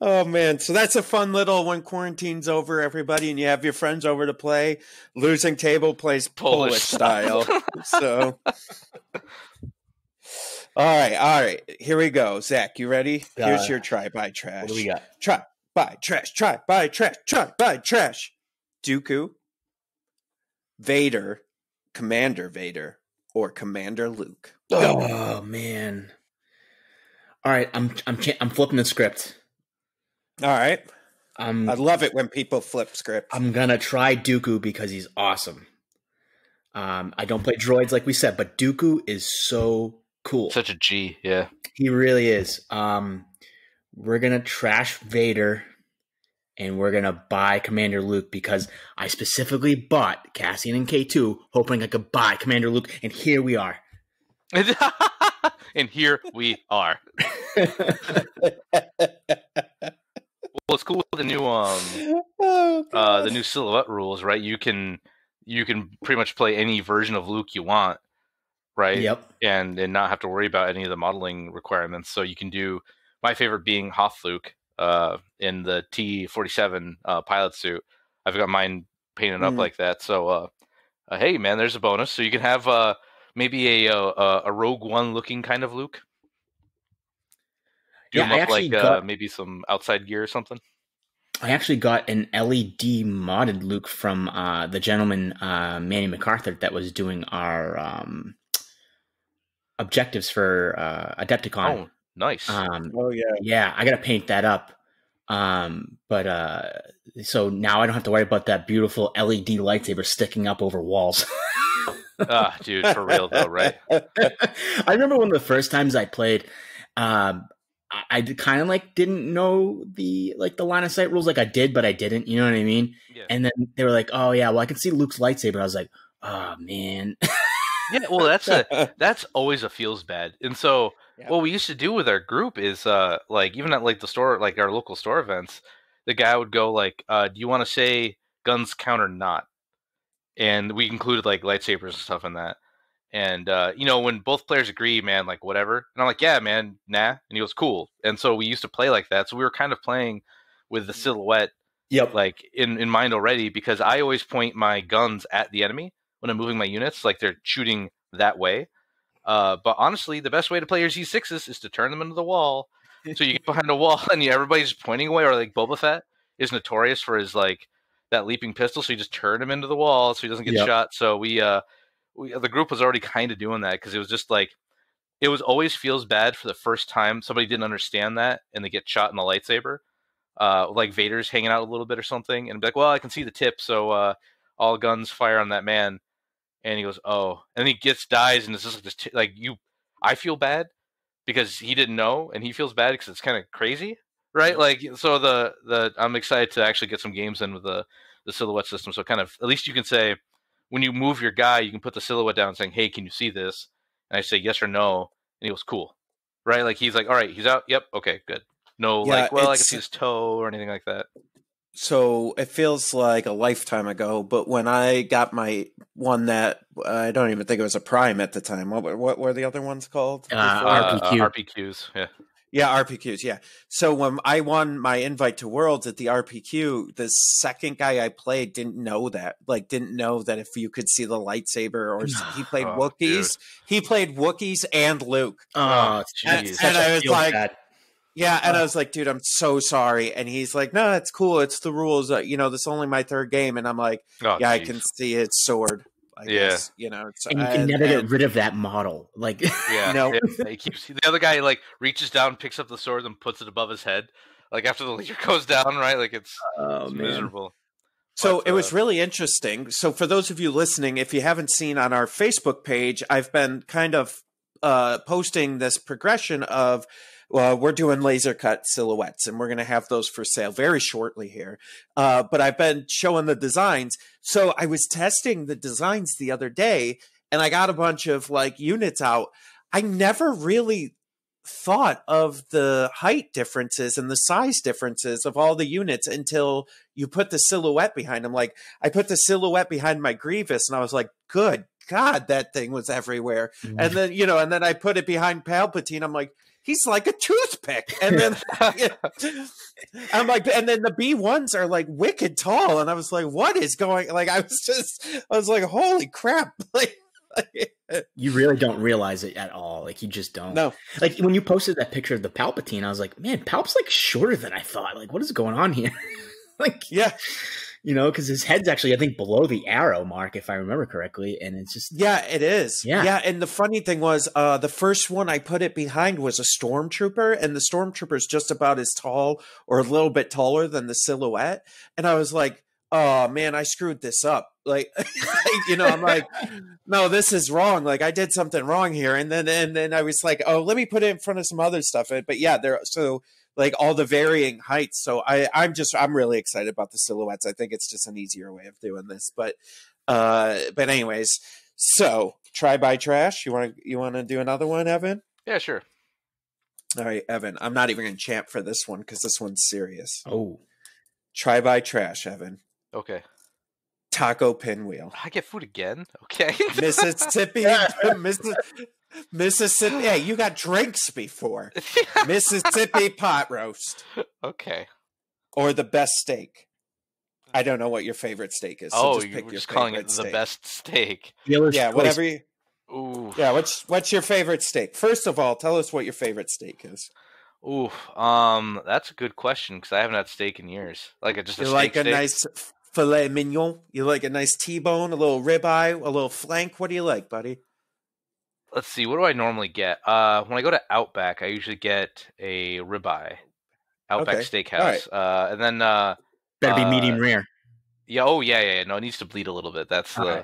Speaker 2: oh man, so that's a fun little when quarantine's over, everybody, and you have your friends over to play. Losing table plays Polish,
Speaker 3: Polish
Speaker 2: style. so, all right, all right, here we go. Zach, you ready? Here's
Speaker 4: Uh,
Speaker 2: your try buy trash.
Speaker 4: What do we got?
Speaker 2: Try buy trash. Try buy trash. Try buy trash. Dooku, Vader, Commander Vader, or Commander Luke.
Speaker 4: Oh man. All right, I'm I'm I'm flipping the script.
Speaker 2: All right.
Speaker 4: I'm
Speaker 2: I love it when people flip script.
Speaker 4: I'm gonna try Dooku because he's awesome. Um, I don't play droids like we said, but Dooku is so cool.
Speaker 3: Such a G, yeah.
Speaker 4: He really is. Um, we're gonna trash Vader, and we're gonna buy Commander Luke because I specifically bought Cassian and K two, hoping I could buy Commander Luke, and here we are.
Speaker 3: and here we are. Well, it's cool with the new um
Speaker 2: oh,
Speaker 3: uh the new silhouette rules, right? You can you can pretty much play any version of Luke you want, right?
Speaker 4: Yep.
Speaker 3: And and not have to worry about any of the modeling requirements. So you can do my favorite being Hoth Luke uh in the T forty seven uh pilot suit. I've got mine painted up
Speaker 2: Mm.
Speaker 3: like that. So uh, uh hey man, there's a bonus. So you can have uh maybe a a, a Rogue One looking kind of Luke. Do
Speaker 4: Yeah,
Speaker 3: him
Speaker 4: I
Speaker 3: up
Speaker 4: actually
Speaker 3: like uh,
Speaker 4: got-
Speaker 3: maybe some outside gear or something.
Speaker 4: I actually got an LED modded Luke from uh, the gentleman uh, Manny MacArthur that was doing our um, objectives for uh, Adepticon.
Speaker 3: Oh, nice.
Speaker 4: Um,
Speaker 2: Oh yeah.
Speaker 4: yeah, I gotta paint that up. Um, but uh, so now I don't have to worry about that beautiful LED lightsaber sticking up over walls.
Speaker 3: ah, dude, for real though, right?
Speaker 4: I remember one of the first times I played. Um, I, I kind of like didn't know the like the line of sight rules, like I did, but I didn't. You know what I mean?
Speaker 3: Yeah.
Speaker 4: And then they were like, "Oh yeah, well I can see Luke's lightsaber." I was like, "Oh man."
Speaker 3: Yeah, well, that's a that's always a feels bad. And so
Speaker 2: Yeah.
Speaker 3: what we used to do with our group is uh like even at like the store like our local store events, the guy would go like, uh, do you want to say guns count or not? And we included like lightsabers and stuff in that. And uh, you know, when both players agree, man, like whatever. And I'm like, yeah, man, nah. And he goes, cool. And so we used to play like that. So we were kind of playing with the silhouette
Speaker 4: yep.
Speaker 3: like in, in mind already because I always point my guns at the enemy when I'm moving my units, like they're shooting that way. Uh, but honestly, the best way to play your Z6s is to turn them into the wall. So you get behind a wall and you, everybody's pointing away, or like Boba Fett is notorious for his like that leaping pistol. So you just turn him into the wall so he doesn't get
Speaker 4: Yep.
Speaker 3: shot. So we, uh, we, the group was already kind of doing that because it was just like, it was always feels bad for the first time somebody didn't understand that and they get shot in the lightsaber uh, like Vader's hanging out a little bit or something, and be like, "Well, I can see the tip, so uh, all guns fire on that man." And he goes, "Oh," and he gets dies, and it's just like this, t- like you. I feel bad because he didn't know, and he feels bad because it's kind of crazy, right? Like, so the the I'm excited to actually get some games in with the the silhouette system. So kind of at least you can say when you move your guy, you can put the silhouette down, saying, "Hey, can you see this?" And I say yes or no, and he goes, "Cool." Right? Like he's like, "All right, he's out. Yep, okay, good." No,
Speaker 2: Yeah,
Speaker 3: like, well, I can see his toe or anything like that.
Speaker 2: So it feels like a lifetime ago, but when I got my one that I don't even think it was a prime at the time. What were- what were the other ones called?
Speaker 4: Uh,
Speaker 2: before?
Speaker 3: Uh, uh, RPQs, yeah.
Speaker 2: Yeah, RPQs. Yeah. So when I won my invite to Worlds at the RPQ, the second guy I played didn't know that. Like, didn't know that if you could see the lightsaber, or he played
Speaker 3: Oh,
Speaker 2: Wookiees. He played Wookiees and Luke.
Speaker 4: Oh, it's
Speaker 2: And-
Speaker 4: jeez.
Speaker 2: and
Speaker 4: Such a
Speaker 2: I was like-
Speaker 4: bad.
Speaker 2: Yeah, and I was like, dude, I'm so sorry. And he's like, no, it's cool. It's the rules. Uh, you know, this is only my third game. And I'm like,
Speaker 3: Oh,
Speaker 2: yeah, I can see its sword. I
Speaker 3: Yeah.
Speaker 2: guess, you know, it's,
Speaker 4: and you can
Speaker 2: and-
Speaker 4: never
Speaker 2: and-
Speaker 4: get rid of that model. Like,
Speaker 3: Yeah,
Speaker 2: No.
Speaker 3: yeah, he keeps the other guy like reaches down, picks up the sword, and puts it above his head. Like after the leader goes down, right? Like it's,
Speaker 4: oh
Speaker 3: it's miserable.
Speaker 2: So
Speaker 3: But,
Speaker 2: it was
Speaker 3: uh,
Speaker 2: really interesting. So for those of you listening, if you haven't seen on our Facebook page, I've been kind of uh, posting this progression of well, we're doing laser cut silhouettes, and we're going to have those for sale very shortly here. Uh, but I've been showing the designs. So I was testing the designs the other day, and I got a bunch of like units out. I never really thought of the height differences and the size differences of all the units until you put the silhouette behind them. Like I put the silhouette behind my Grievous and I was like, good God, that thing was everywhere.
Speaker 4: Mm.
Speaker 2: And then, you know, and then I put it behind Palpatine. I'm like, he's like a toothpick. And then I'm like, and then the B ones are like wicked tall. And I was like, what is going like I was just I was like, holy crap. Like
Speaker 4: you really don't realize it at all. Like you just don't.
Speaker 2: no.
Speaker 4: Like when you posted that picture of the Palpatine, I was like, man, Palp's like shorter than I thought. Like, what is going on here? like,
Speaker 2: Yeah.
Speaker 4: You know, because his head's actually, I think, below the arrow mark, if I remember correctly, and it's just
Speaker 2: Yeah, it is.
Speaker 4: Yeah.
Speaker 2: Yeah. And the funny thing was, uh, the first one I put it behind was a stormtrooper, and the stormtrooper is just about as tall or a little bit taller than the silhouette. And I was like, oh man, I screwed this up. Like, you know, I'm like, no, this is wrong. Like I did something wrong here. And then and then I was like, oh, let me put it in front of some other stuff. But yeah, there so like all the varying heights. So I I'm just I'm really excited about the silhouettes. I think it's just an easier way of doing this. But uh but anyways, so try buy trash. You want to you want to do another one, Evan?
Speaker 3: Yeah, sure.
Speaker 2: All right, Evan. I'm not even going to champ for this one because this one's serious.
Speaker 4: oh,
Speaker 2: Try buy trash, Evan.
Speaker 3: Okay.
Speaker 2: Taco pinwheel.
Speaker 3: I get food again. Okay.
Speaker 2: Mississippi, Missi- Mississippi. Yeah, you got drinks before. Mississippi pot roast
Speaker 3: okay.
Speaker 2: or the best steak. I don't know what your favorite steak is. So
Speaker 3: oh,
Speaker 2: just
Speaker 3: you
Speaker 2: pick
Speaker 3: were
Speaker 2: your
Speaker 3: just calling it
Speaker 2: favorite
Speaker 3: the
Speaker 2: steak.
Speaker 3: best steak.
Speaker 4: dealer's
Speaker 2: Yeah,
Speaker 4: choice.
Speaker 2: whatever. You,
Speaker 3: Ooh.
Speaker 2: yeah, what's what's your favorite steak? First of all, tell us what your favorite steak is.
Speaker 3: Ooh. Um, that's a good question because I haven't had steak in years. Like a, just a
Speaker 2: You
Speaker 3: steak
Speaker 2: like a
Speaker 3: steak.
Speaker 2: nice filet mignon? You like a nice T-bone, a little ribeye, a little flank? What do you like, buddy?
Speaker 3: Let's see. What do I normally get? Uh, when I go to Outback, I usually get a ribeye. Outback
Speaker 2: Okay,
Speaker 3: Steakhouse. Uh, and then uh,
Speaker 4: Better be medium
Speaker 3: uh,
Speaker 4: rare.
Speaker 3: yeah. Oh yeah, yeah. yeah, No, it needs to bleed a little bit. That's the.
Speaker 4: Okay.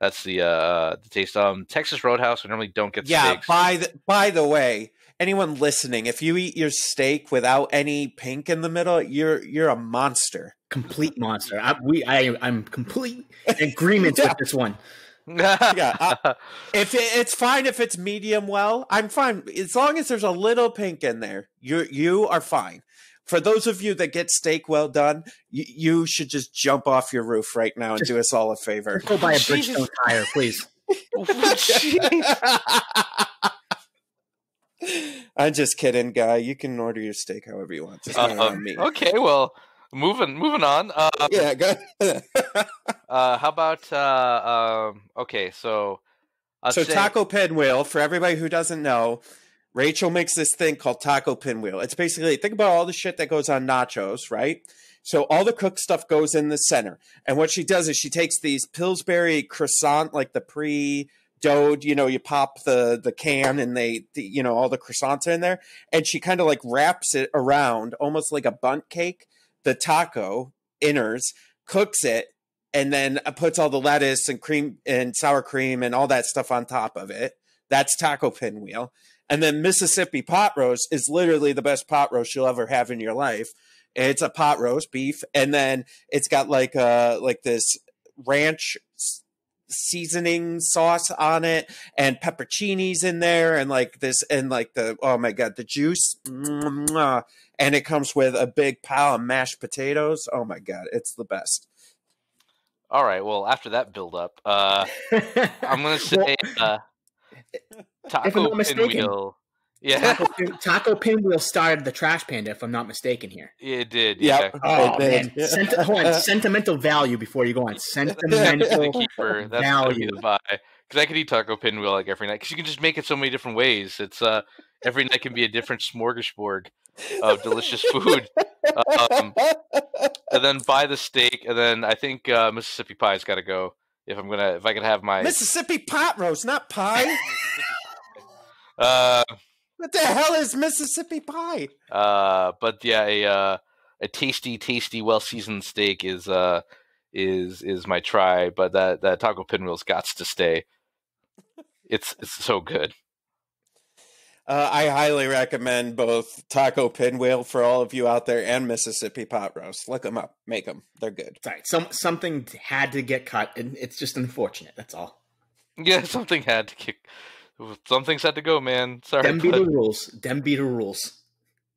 Speaker 3: That's the uh the taste. Um, Texas Roadhouse. I normally don't get
Speaker 2: Yeah.
Speaker 3: steaks.
Speaker 2: By the by the way, anyone listening, if you eat your steak without any pink in the middle, you're you're a monster.
Speaker 4: Complete monster. I, we, I, I'm complete agreement
Speaker 2: Yeah.
Speaker 4: with this one.
Speaker 2: Yeah, uh, If it, it's fine if it's medium well, I'm fine as long as there's a little pink in there. You you are fine. For those of you that get steak well done, you, you should just jump off your roof right now and
Speaker 4: Just-
Speaker 2: do us all a favor.
Speaker 4: Go buy a
Speaker 3: Jesus.
Speaker 4: Bridgestone tire, please.
Speaker 2: I'm just kidding, guy. You can order your steak however you want. Just not
Speaker 3: Uh,
Speaker 2: on me.
Speaker 3: okay, well, moving moving on. Uh,
Speaker 2: Yeah, go.
Speaker 3: uh, how about uh, um, okay, so I'd
Speaker 2: so
Speaker 3: say-
Speaker 2: taco pinwheel for everybody who doesn't know rachel makes this thing called taco pinwheel it's basically think about all the shit that goes on nachos right so all the cooked stuff goes in the center and what she does is she takes these pillsbury croissant like the pre doughed you know you pop the the can and they the, you know all the croissants are in there and she kind of like wraps it around almost like a Bundt cake the taco inners cooks it and then uh, puts all the lettuce and cream and sour cream and all that stuff on top of it. That's taco pinwheel. And then Mississippi pot roast is literally the best pot roast you'll ever have in your life. It's a pot roast beef, and then it's got like uh like this ranch seasoning sauce on it, and pepperoncinis in there, and like this, and like the oh my god, the juice, Mwah. and it comes with a big pile of mashed potatoes. Oh my god, it's the best.
Speaker 3: All right, well, after that build up, uh, I'm gonna say uh, taco
Speaker 4: not mistaken,
Speaker 3: pinwheel. Yeah,
Speaker 4: Taco, Pin- Taco Pinwheel started the Trash Panda, if I'm not mistaken here.
Speaker 3: it did.
Speaker 2: Yep.
Speaker 3: Yeah,
Speaker 4: Oh,
Speaker 2: It did.
Speaker 4: man. Senti- hold on. Sentimental value before you go on. Sentimental
Speaker 3: keeper. That's
Speaker 4: value.
Speaker 3: Because I could eat taco pinwheel like every night. Because you can just make it so many different ways. It's uh, every night can be a different smorgasbord of delicious food. Um, and then buy the steak, and then I think uh, Mississippi pie's got to go. If I'm gonna, if I could have my,
Speaker 2: Mississippi pot roast, not pie.
Speaker 3: uh,
Speaker 2: what the hell is Mississippi pie?
Speaker 3: uh, but yeah, a uh, a tasty, tasty, well seasoned steak is uh is is my try. But that that taco pinwheel's got to stay. It's it's so good.
Speaker 2: Uh, I highly recommend both Taco Pinwheel for all of you out there and Mississippi pot roast. Look them up, make them. They're good.
Speaker 4: Sorry, some something had to get cut, and it's just unfortunate. That's all.
Speaker 3: Yeah, something had to kick. Some things had to go, man. Sorry.
Speaker 4: Dem be
Speaker 3: but-
Speaker 4: the rules. Dem be the rules.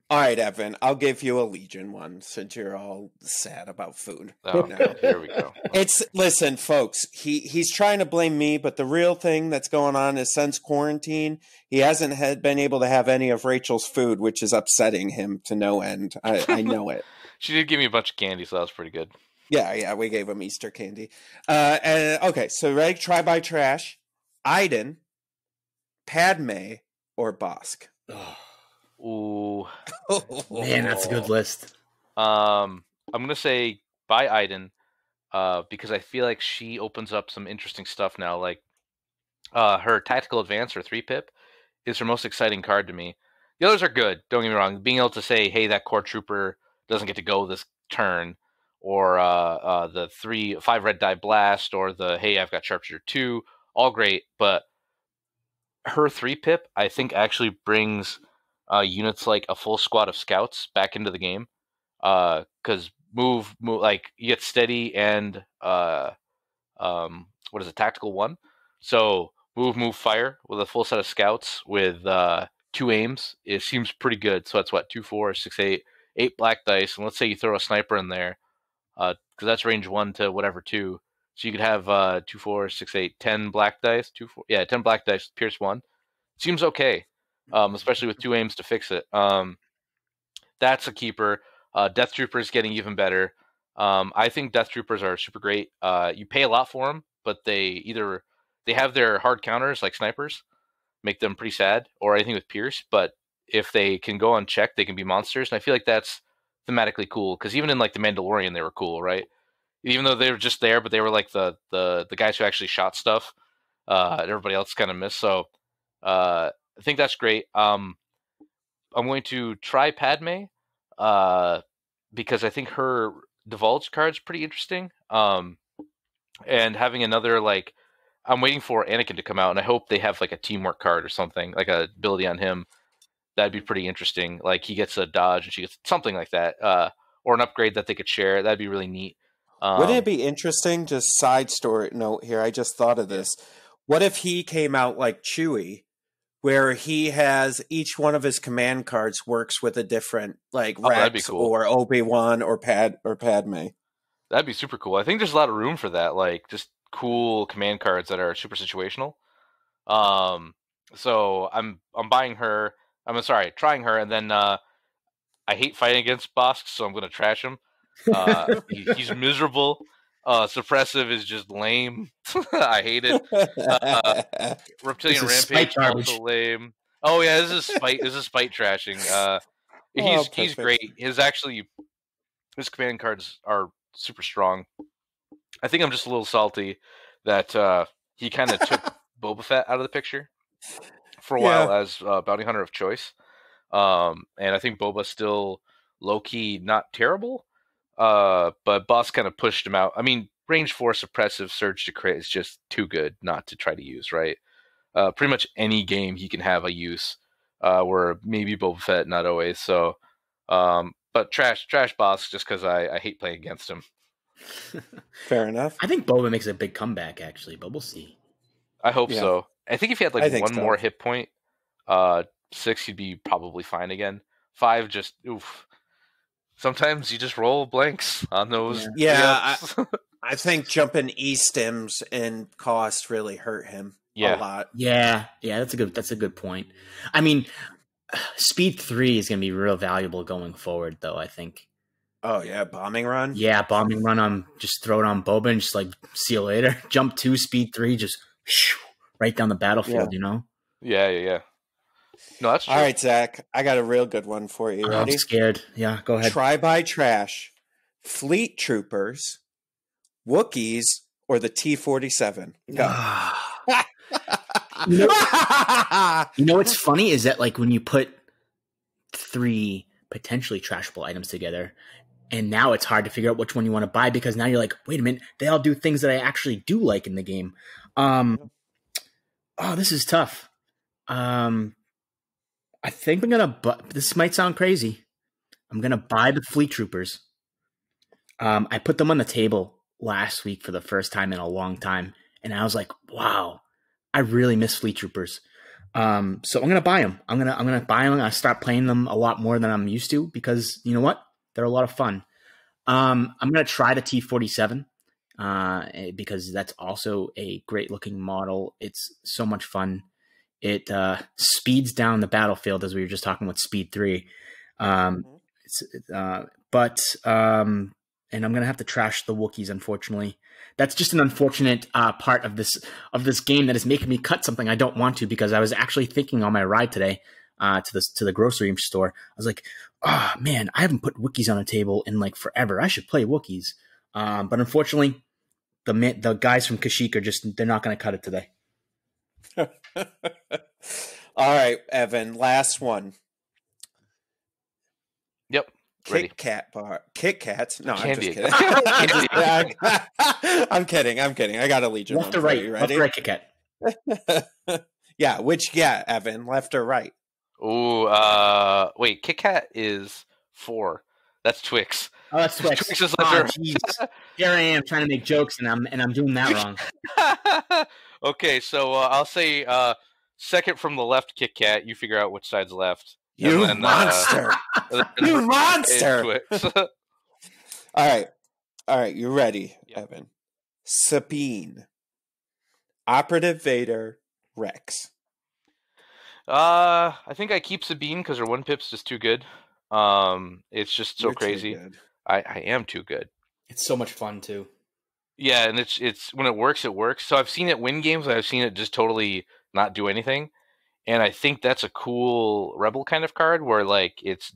Speaker 2: All right, Evan, I'll give you a Legion one since you're all sad about food.
Speaker 3: Oh,
Speaker 2: now.
Speaker 3: here we go.
Speaker 2: It's listen, folks. He he's trying to blame me, but the real thing that's going on is since quarantine, he hasn't had been able to have any of Rachel's food, which is upsetting him to no end. I, I know it.
Speaker 3: She did give me a bunch of candy, so that was pretty good.
Speaker 2: Yeah, yeah, we gave him Easter candy. Uh, and okay, so ready? Try buy trash, Iden, Padme, or Bossk.
Speaker 3: Ooh.
Speaker 4: Man, that's a good list.
Speaker 3: Um, I'm gonna say buy Iden, uh, because I feel like she opens up some interesting stuff now. Like, uh, her tactical advance or three pip is her most exciting card to me. The others are good. Don't get me wrong. Being able to say, "Hey, that core trooper doesn't get to go this turn," or uh, uh, the three five red die blast, or the "Hey, I've got sharpshooter two, all great. But her three pip, I think, actually brings uh, units like a full squad of scouts back into the game because move, move like you get steady and uh, um, what is it, tactical one. So move, move, fire with a full set of scouts with uh, two aims. It seems pretty good. So that's what two, four, six, eight, eight black dice, and let's say you throw a sniper in there, uh, because that's range one to whatever two. So you could have uh, two, four, six, eight, ten black dice, two, four, yeah, ten black dice, pierce one. Seems okay, um, especially with two aims to fix it. Um, that's a keeper. Uh, Death Troopers getting even better. Um, I think Death Troopers are super great. Uh, you pay a lot for them, but they either they have their hard counters like snipers, make them pretty sad, or anything with Pierce. But if they can go unchecked, they can be monsters, and I feel like that's thematically cool because even in like the Mandalorian, they were cool, right? Even though they were just there, but they were like the the the guys who actually shot stuff. Uh, everybody else kind of missed. So uh, I think that's great. Um, I'm going to try Padme uh, because I think her divulge card's pretty interesting. Um, and having another like, I'm waiting for Anakin to come out, and I hope they have like a teamwork card or something, like a ability on him. That'd be pretty interesting. Like he gets a dodge and she gets something like that, uh, or an upgrade that they could share. That'd be really neat. Um,
Speaker 2: Wouldn't it be interesting? Just side story note here. I just thought of this. What if he came out like Chewie, where he has each one of his command cards works with a different like
Speaker 3: Oh,
Speaker 2: Rex
Speaker 3: cool.
Speaker 2: or Obi Wan or Pad or Padme.
Speaker 3: That'd be super cool. I think there's a lot of room for that, like just cool command cards that are super situational. Um, so I'm I'm buying her. I'm sorry, trying her, and then uh, I hate fighting against Bossk, so I'm gonna trash him. Uh, he, he's miserable. Uh, suppressive is just lame. I hate it. Reptilian
Speaker 4: This
Speaker 3: Rampage also lame. Oh yeah, this is spite. this is spite trashing. Uh, he's
Speaker 2: Oh,
Speaker 3: he's great. His actually, his command cards are super strong. I think I'm just a little salty that uh, he kind of took Boba Fett out of the picture for a while as uh, bounty hunter of choice. Um, and I think Boba's still low key not terrible. Uh, but Bossk kind of pushed him out. I mean, range four suppressive surge to crit is just too good not to try to use, right? Uh, pretty much any game he can have a use. Uh, where maybe Boba Fett, not always. So, um, but trash, trash Bossk, just because I, I hate playing against him.
Speaker 2: Fair enough.
Speaker 4: I think Boba makes a big comeback actually, but we'll see.
Speaker 3: I hope
Speaker 2: Yeah.
Speaker 3: so. I think if he had like one
Speaker 2: so.
Speaker 3: more hit point, uh, six, he'd be probably fine again. Five, just oof. Sometimes you just roll blanks on those.
Speaker 2: Yeah,
Speaker 3: layups.
Speaker 2: I think jumping E stems and cost really hurt him
Speaker 3: yeah.
Speaker 2: a lot.
Speaker 4: Yeah, yeah, that's a good that's a good point. I mean, speed three is going to be real valuable going forward, though. I think.
Speaker 2: Oh yeah, bombing run.
Speaker 4: Yeah, bombing run on just throw it on Boba and just like see you later. Jump two, speed three, just shoo, right down the battlefield. You know.
Speaker 3: Yeah, yeah, yeah. No, that's true.
Speaker 2: All right, Zach, I got a real good one for you.
Speaker 4: Oh, I'm scared. Yeah, go ahead.
Speaker 2: Try buy trash, fleet troopers, Wookiees, or the T forty seven. Go.
Speaker 4: You You know what's funny is that like when you put three potentially trashable items together, and now it's hard to figure out which one you want to buy because now you're like, wait a minute, they all do things that I actually do like in the game. Um, oh, this is tough. Um, I think I'm gonna. This might sound crazy. I'm gonna buy the fleet troopers. Um, I put them on the table last week for the first time in a long time, and I was like, wow, I really miss fleet troopers. Um, so I'm gonna buy them. I'm gonna I'm gonna buy them. I start playing them a lot more than I'm used to because you know what? They're a lot of fun. Um, I'm gonna try the T47 uh, eh, because that's also a great looking model. It's so much fun. It uh, speeds down the battlefield as we were just talking with Speed Three. Um, it's, uh, but um, and I'm gonna have to trash the Wookiees, unfortunately. That's just an unfortunate uh, part of this of this game that is making me cut something I don't want to because I was actually thinking on my ride today uh, to this to the grocery store. I was like, oh man, I haven't put Wookiees on a table in like forever. I should play Wookiees. Um, but unfortunately, the the guys from Kashyyyk are just they're not going to cut it today.
Speaker 2: All right, Evan, last one.
Speaker 3: Yep. Ready.
Speaker 2: Kit Kat bar. Kit Kats. No,
Speaker 3: Candy.
Speaker 2: I'm just kidding. I'm, kidding. I'm kidding. I'm kidding. I got a legion.
Speaker 4: Left or right?
Speaker 2: You
Speaker 4: Left or right, Kit Kat.
Speaker 2: yeah. Which? Yeah, Evan. Left or right?
Speaker 3: Ooh, uh, wait, Kit Kat is four. That's Twix.
Speaker 4: Oh, that's Twix.
Speaker 3: Twix is
Speaker 4: Oh,
Speaker 3: under-
Speaker 4: jeez. Here I am trying to make jokes, and I'm and I'm doing that wrong.
Speaker 3: Okay, so uh, I'll say uh, second from the left, Kit Kat. You figure out which side's left.
Speaker 2: You
Speaker 3: then, uh,
Speaker 2: monster!
Speaker 3: And
Speaker 2: you monster! All right, all right. You ready,
Speaker 3: Yeah.
Speaker 2: Evan? Sabine, Operative Vader, Rex.
Speaker 3: uh, I think I keep Sabine because her one pip's just too good. Um, it's just so
Speaker 2: You're
Speaker 3: crazy. I, I am too good.
Speaker 4: It's so much fun too.
Speaker 3: Yeah, and it's it's when it works, it works. So I've seen it win games, and I've seen it just totally not do anything. And I think that's a cool rebel kind of card where like it's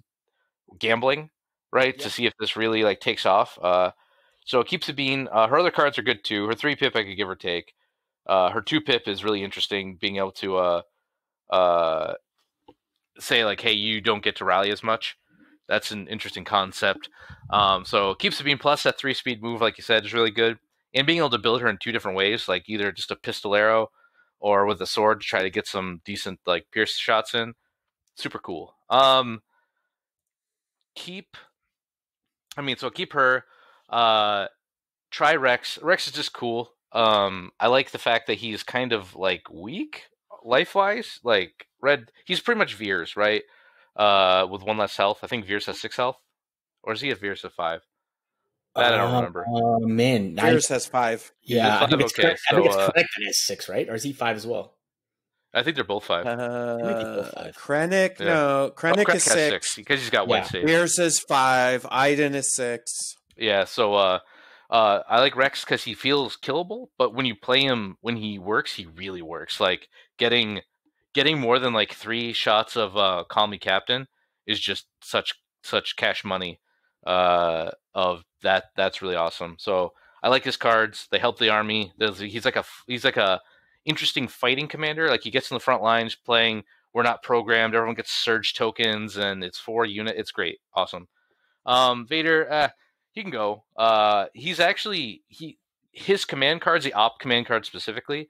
Speaker 3: gambling, right,
Speaker 4: Yeah.
Speaker 3: to see if this really like takes off. Uh, so it keeps Sabine. Uh, her other cards are good too. Her three pip I could give or take. Uh, her two pip is really interesting, being able to uh, uh, say like, hey, you don't get to rally as much. That's an interesting concept. Um, so keep Sabine plus that three speed move, like you said, is really good. And being able to build her in two different ways, like either just a pistol arrow or with a sword to try to get some decent like pierce shots in. Super cool. Um keep I mean, so keep her. Uh try Rex. Rex is just cool. Um I like the fact that he's kind of like weak life wise. Like red he's pretty much Veers, right? Uh with one less health. I think Veers has six health. Or is he at Veers of five? That I don't
Speaker 4: Uh,
Speaker 3: remember.
Speaker 4: Oh man, I-
Speaker 2: Yours has five.
Speaker 4: yeah, I think it's
Speaker 3: Okay,
Speaker 4: correct. I think
Speaker 3: so,
Speaker 4: it's
Speaker 3: uh,
Speaker 4: correct that it's six, right? Or is he five as well?
Speaker 3: I think they're both five.
Speaker 4: might
Speaker 2: Uh,
Speaker 4: five.
Speaker 2: Krennic,
Speaker 3: Yeah.
Speaker 2: no.
Speaker 3: Oh,
Speaker 2: Krennic
Speaker 3: Krennic
Speaker 2: is
Speaker 3: has
Speaker 2: six.
Speaker 3: because he's got white
Speaker 4: Yeah.
Speaker 3: save.
Speaker 2: Veers is five. Iden is six.
Speaker 3: Yeah, so uh, uh, I like Rex because he feels killable, but when you play him, when he works, he really works. Like getting getting more than like three shots of uh, "Call Me Captain" is just such such cash money. Uh, of that, that's really awesome. So I like his cards. They help the army. There's, he's like a he's like a interesting fighting commander. Like he gets in the front lines playing. We're not programmed. Everyone gets surge tokens, and it's four unit. It's great, awesome. Um, Vader, uh, he can go. Uh, he's actually he his command cards, the op command cards specifically,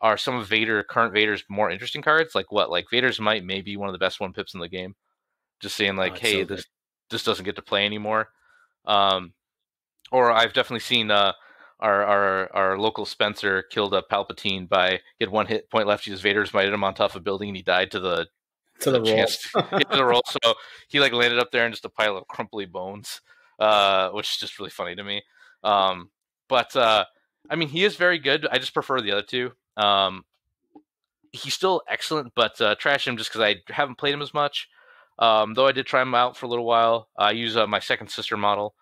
Speaker 3: are some of Vader current Vader's more interesting cards. Like what? Like Vader's might may be one of the best one pips in the game. Just saying, like,
Speaker 4: it's
Speaker 3: hey,
Speaker 4: so
Speaker 3: this this doesn't get to play anymore. Um, or I've definitely seen uh our our our local Spencer killed a Palpatine by he had one hit point left. He just Vader's mighted him on top of a building and he died to the
Speaker 4: To the roll.
Speaker 3: chance to get to the roll. So he like landed up there in just a pile of crumply bones, uh, which is just really funny to me. Um, but uh, I mean, he is very good. I just prefer the other two. Um, he's still excellent, but uh, trash him just because I haven't played him as much. Um, though I did try him out for a little while. I use uh, my second sister model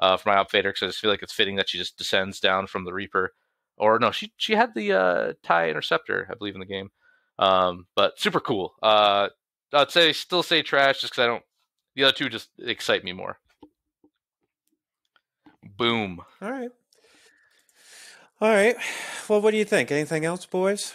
Speaker 3: uh, for my Op because I just feel like it's fitting that she just descends down from the Reaper. Or no, she she had the uh, Tie Interceptor, I believe, in the game. Um, but super cool. Uh, I'd say still say trash just because I don't. The other two just excite me more. Boom.
Speaker 2: All right. All right. Well, what do you think? Anything else, boys?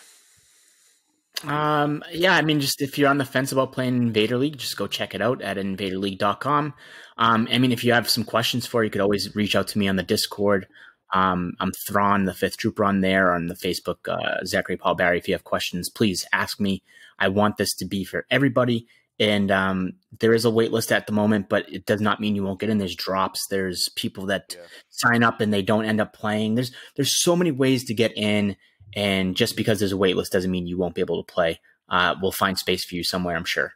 Speaker 4: Um, yeah, I mean, just if you're on the fence about playing Invader League, just go check it out at invaderleague.com. Um, I mean, if you have some questions for, it, you could always reach out to me on the Discord. Um, I'm Thrawn, the fifth trooper on there on the Facebook, uh, Zachary Paul Barry. If you have questions, please ask me. I want this to be for everybody. And um, there is a wait list at the moment, but it does not mean you won't get in. There's drops. There's people that
Speaker 3: Yeah.
Speaker 4: sign up and they don't end up playing. There's there's so many ways to get in, and just because there's a wait list doesn't mean you won't be able to play. uh, we'll find space for you somewhere. I'm sure.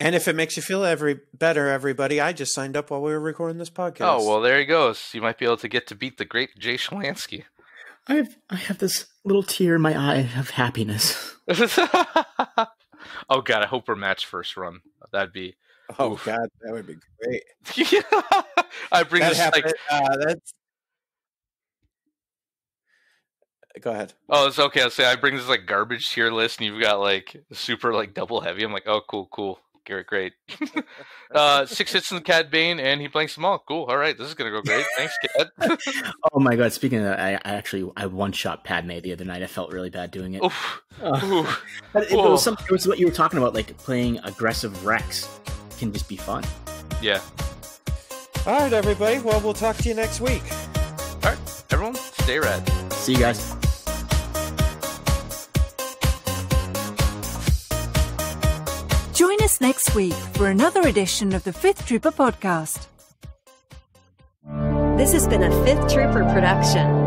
Speaker 2: And if it makes you feel every better, everybody, I just signed up while we were recording this podcast.
Speaker 3: Oh well, there he goes. You might be able to get to beat the great Jay Shalansky.
Speaker 4: I have I have this little tear in my eye of happiness.
Speaker 3: oh god, I hope we're match first run. That'd be.
Speaker 2: Oh
Speaker 3: Oof.
Speaker 2: god, that would be great.
Speaker 3: I bring
Speaker 2: That
Speaker 3: this
Speaker 2: happened.
Speaker 3: like.
Speaker 2: uh, that's. Go ahead.
Speaker 3: Oh, it's okay. I'll say I bring this like garbage tier list, and you've got like super like double heavy. I'm like, oh, cool, cool, great, great. uh, six hits in the Cad Bane, and he blanks them all. Cool. All right, this is gonna go great. Thanks, Cad.
Speaker 4: oh my god! Speaking of that, I, I actually I one shot Padme the other night. I felt really bad doing it.
Speaker 3: Oof.
Speaker 4: Uh,
Speaker 3: Oof.
Speaker 4: but it, it was some, it was what you were talking about, like playing aggressive Rex can just be fun.
Speaker 3: Yeah.
Speaker 2: All right, everybody. Well, we'll talk to you next week.
Speaker 3: All right, everyone, stay rad.
Speaker 4: See you guys.
Speaker 1: Join us next week for another edition of the Fifth Trooper podcast.
Speaker 5: This has been a Fifth Trooper production.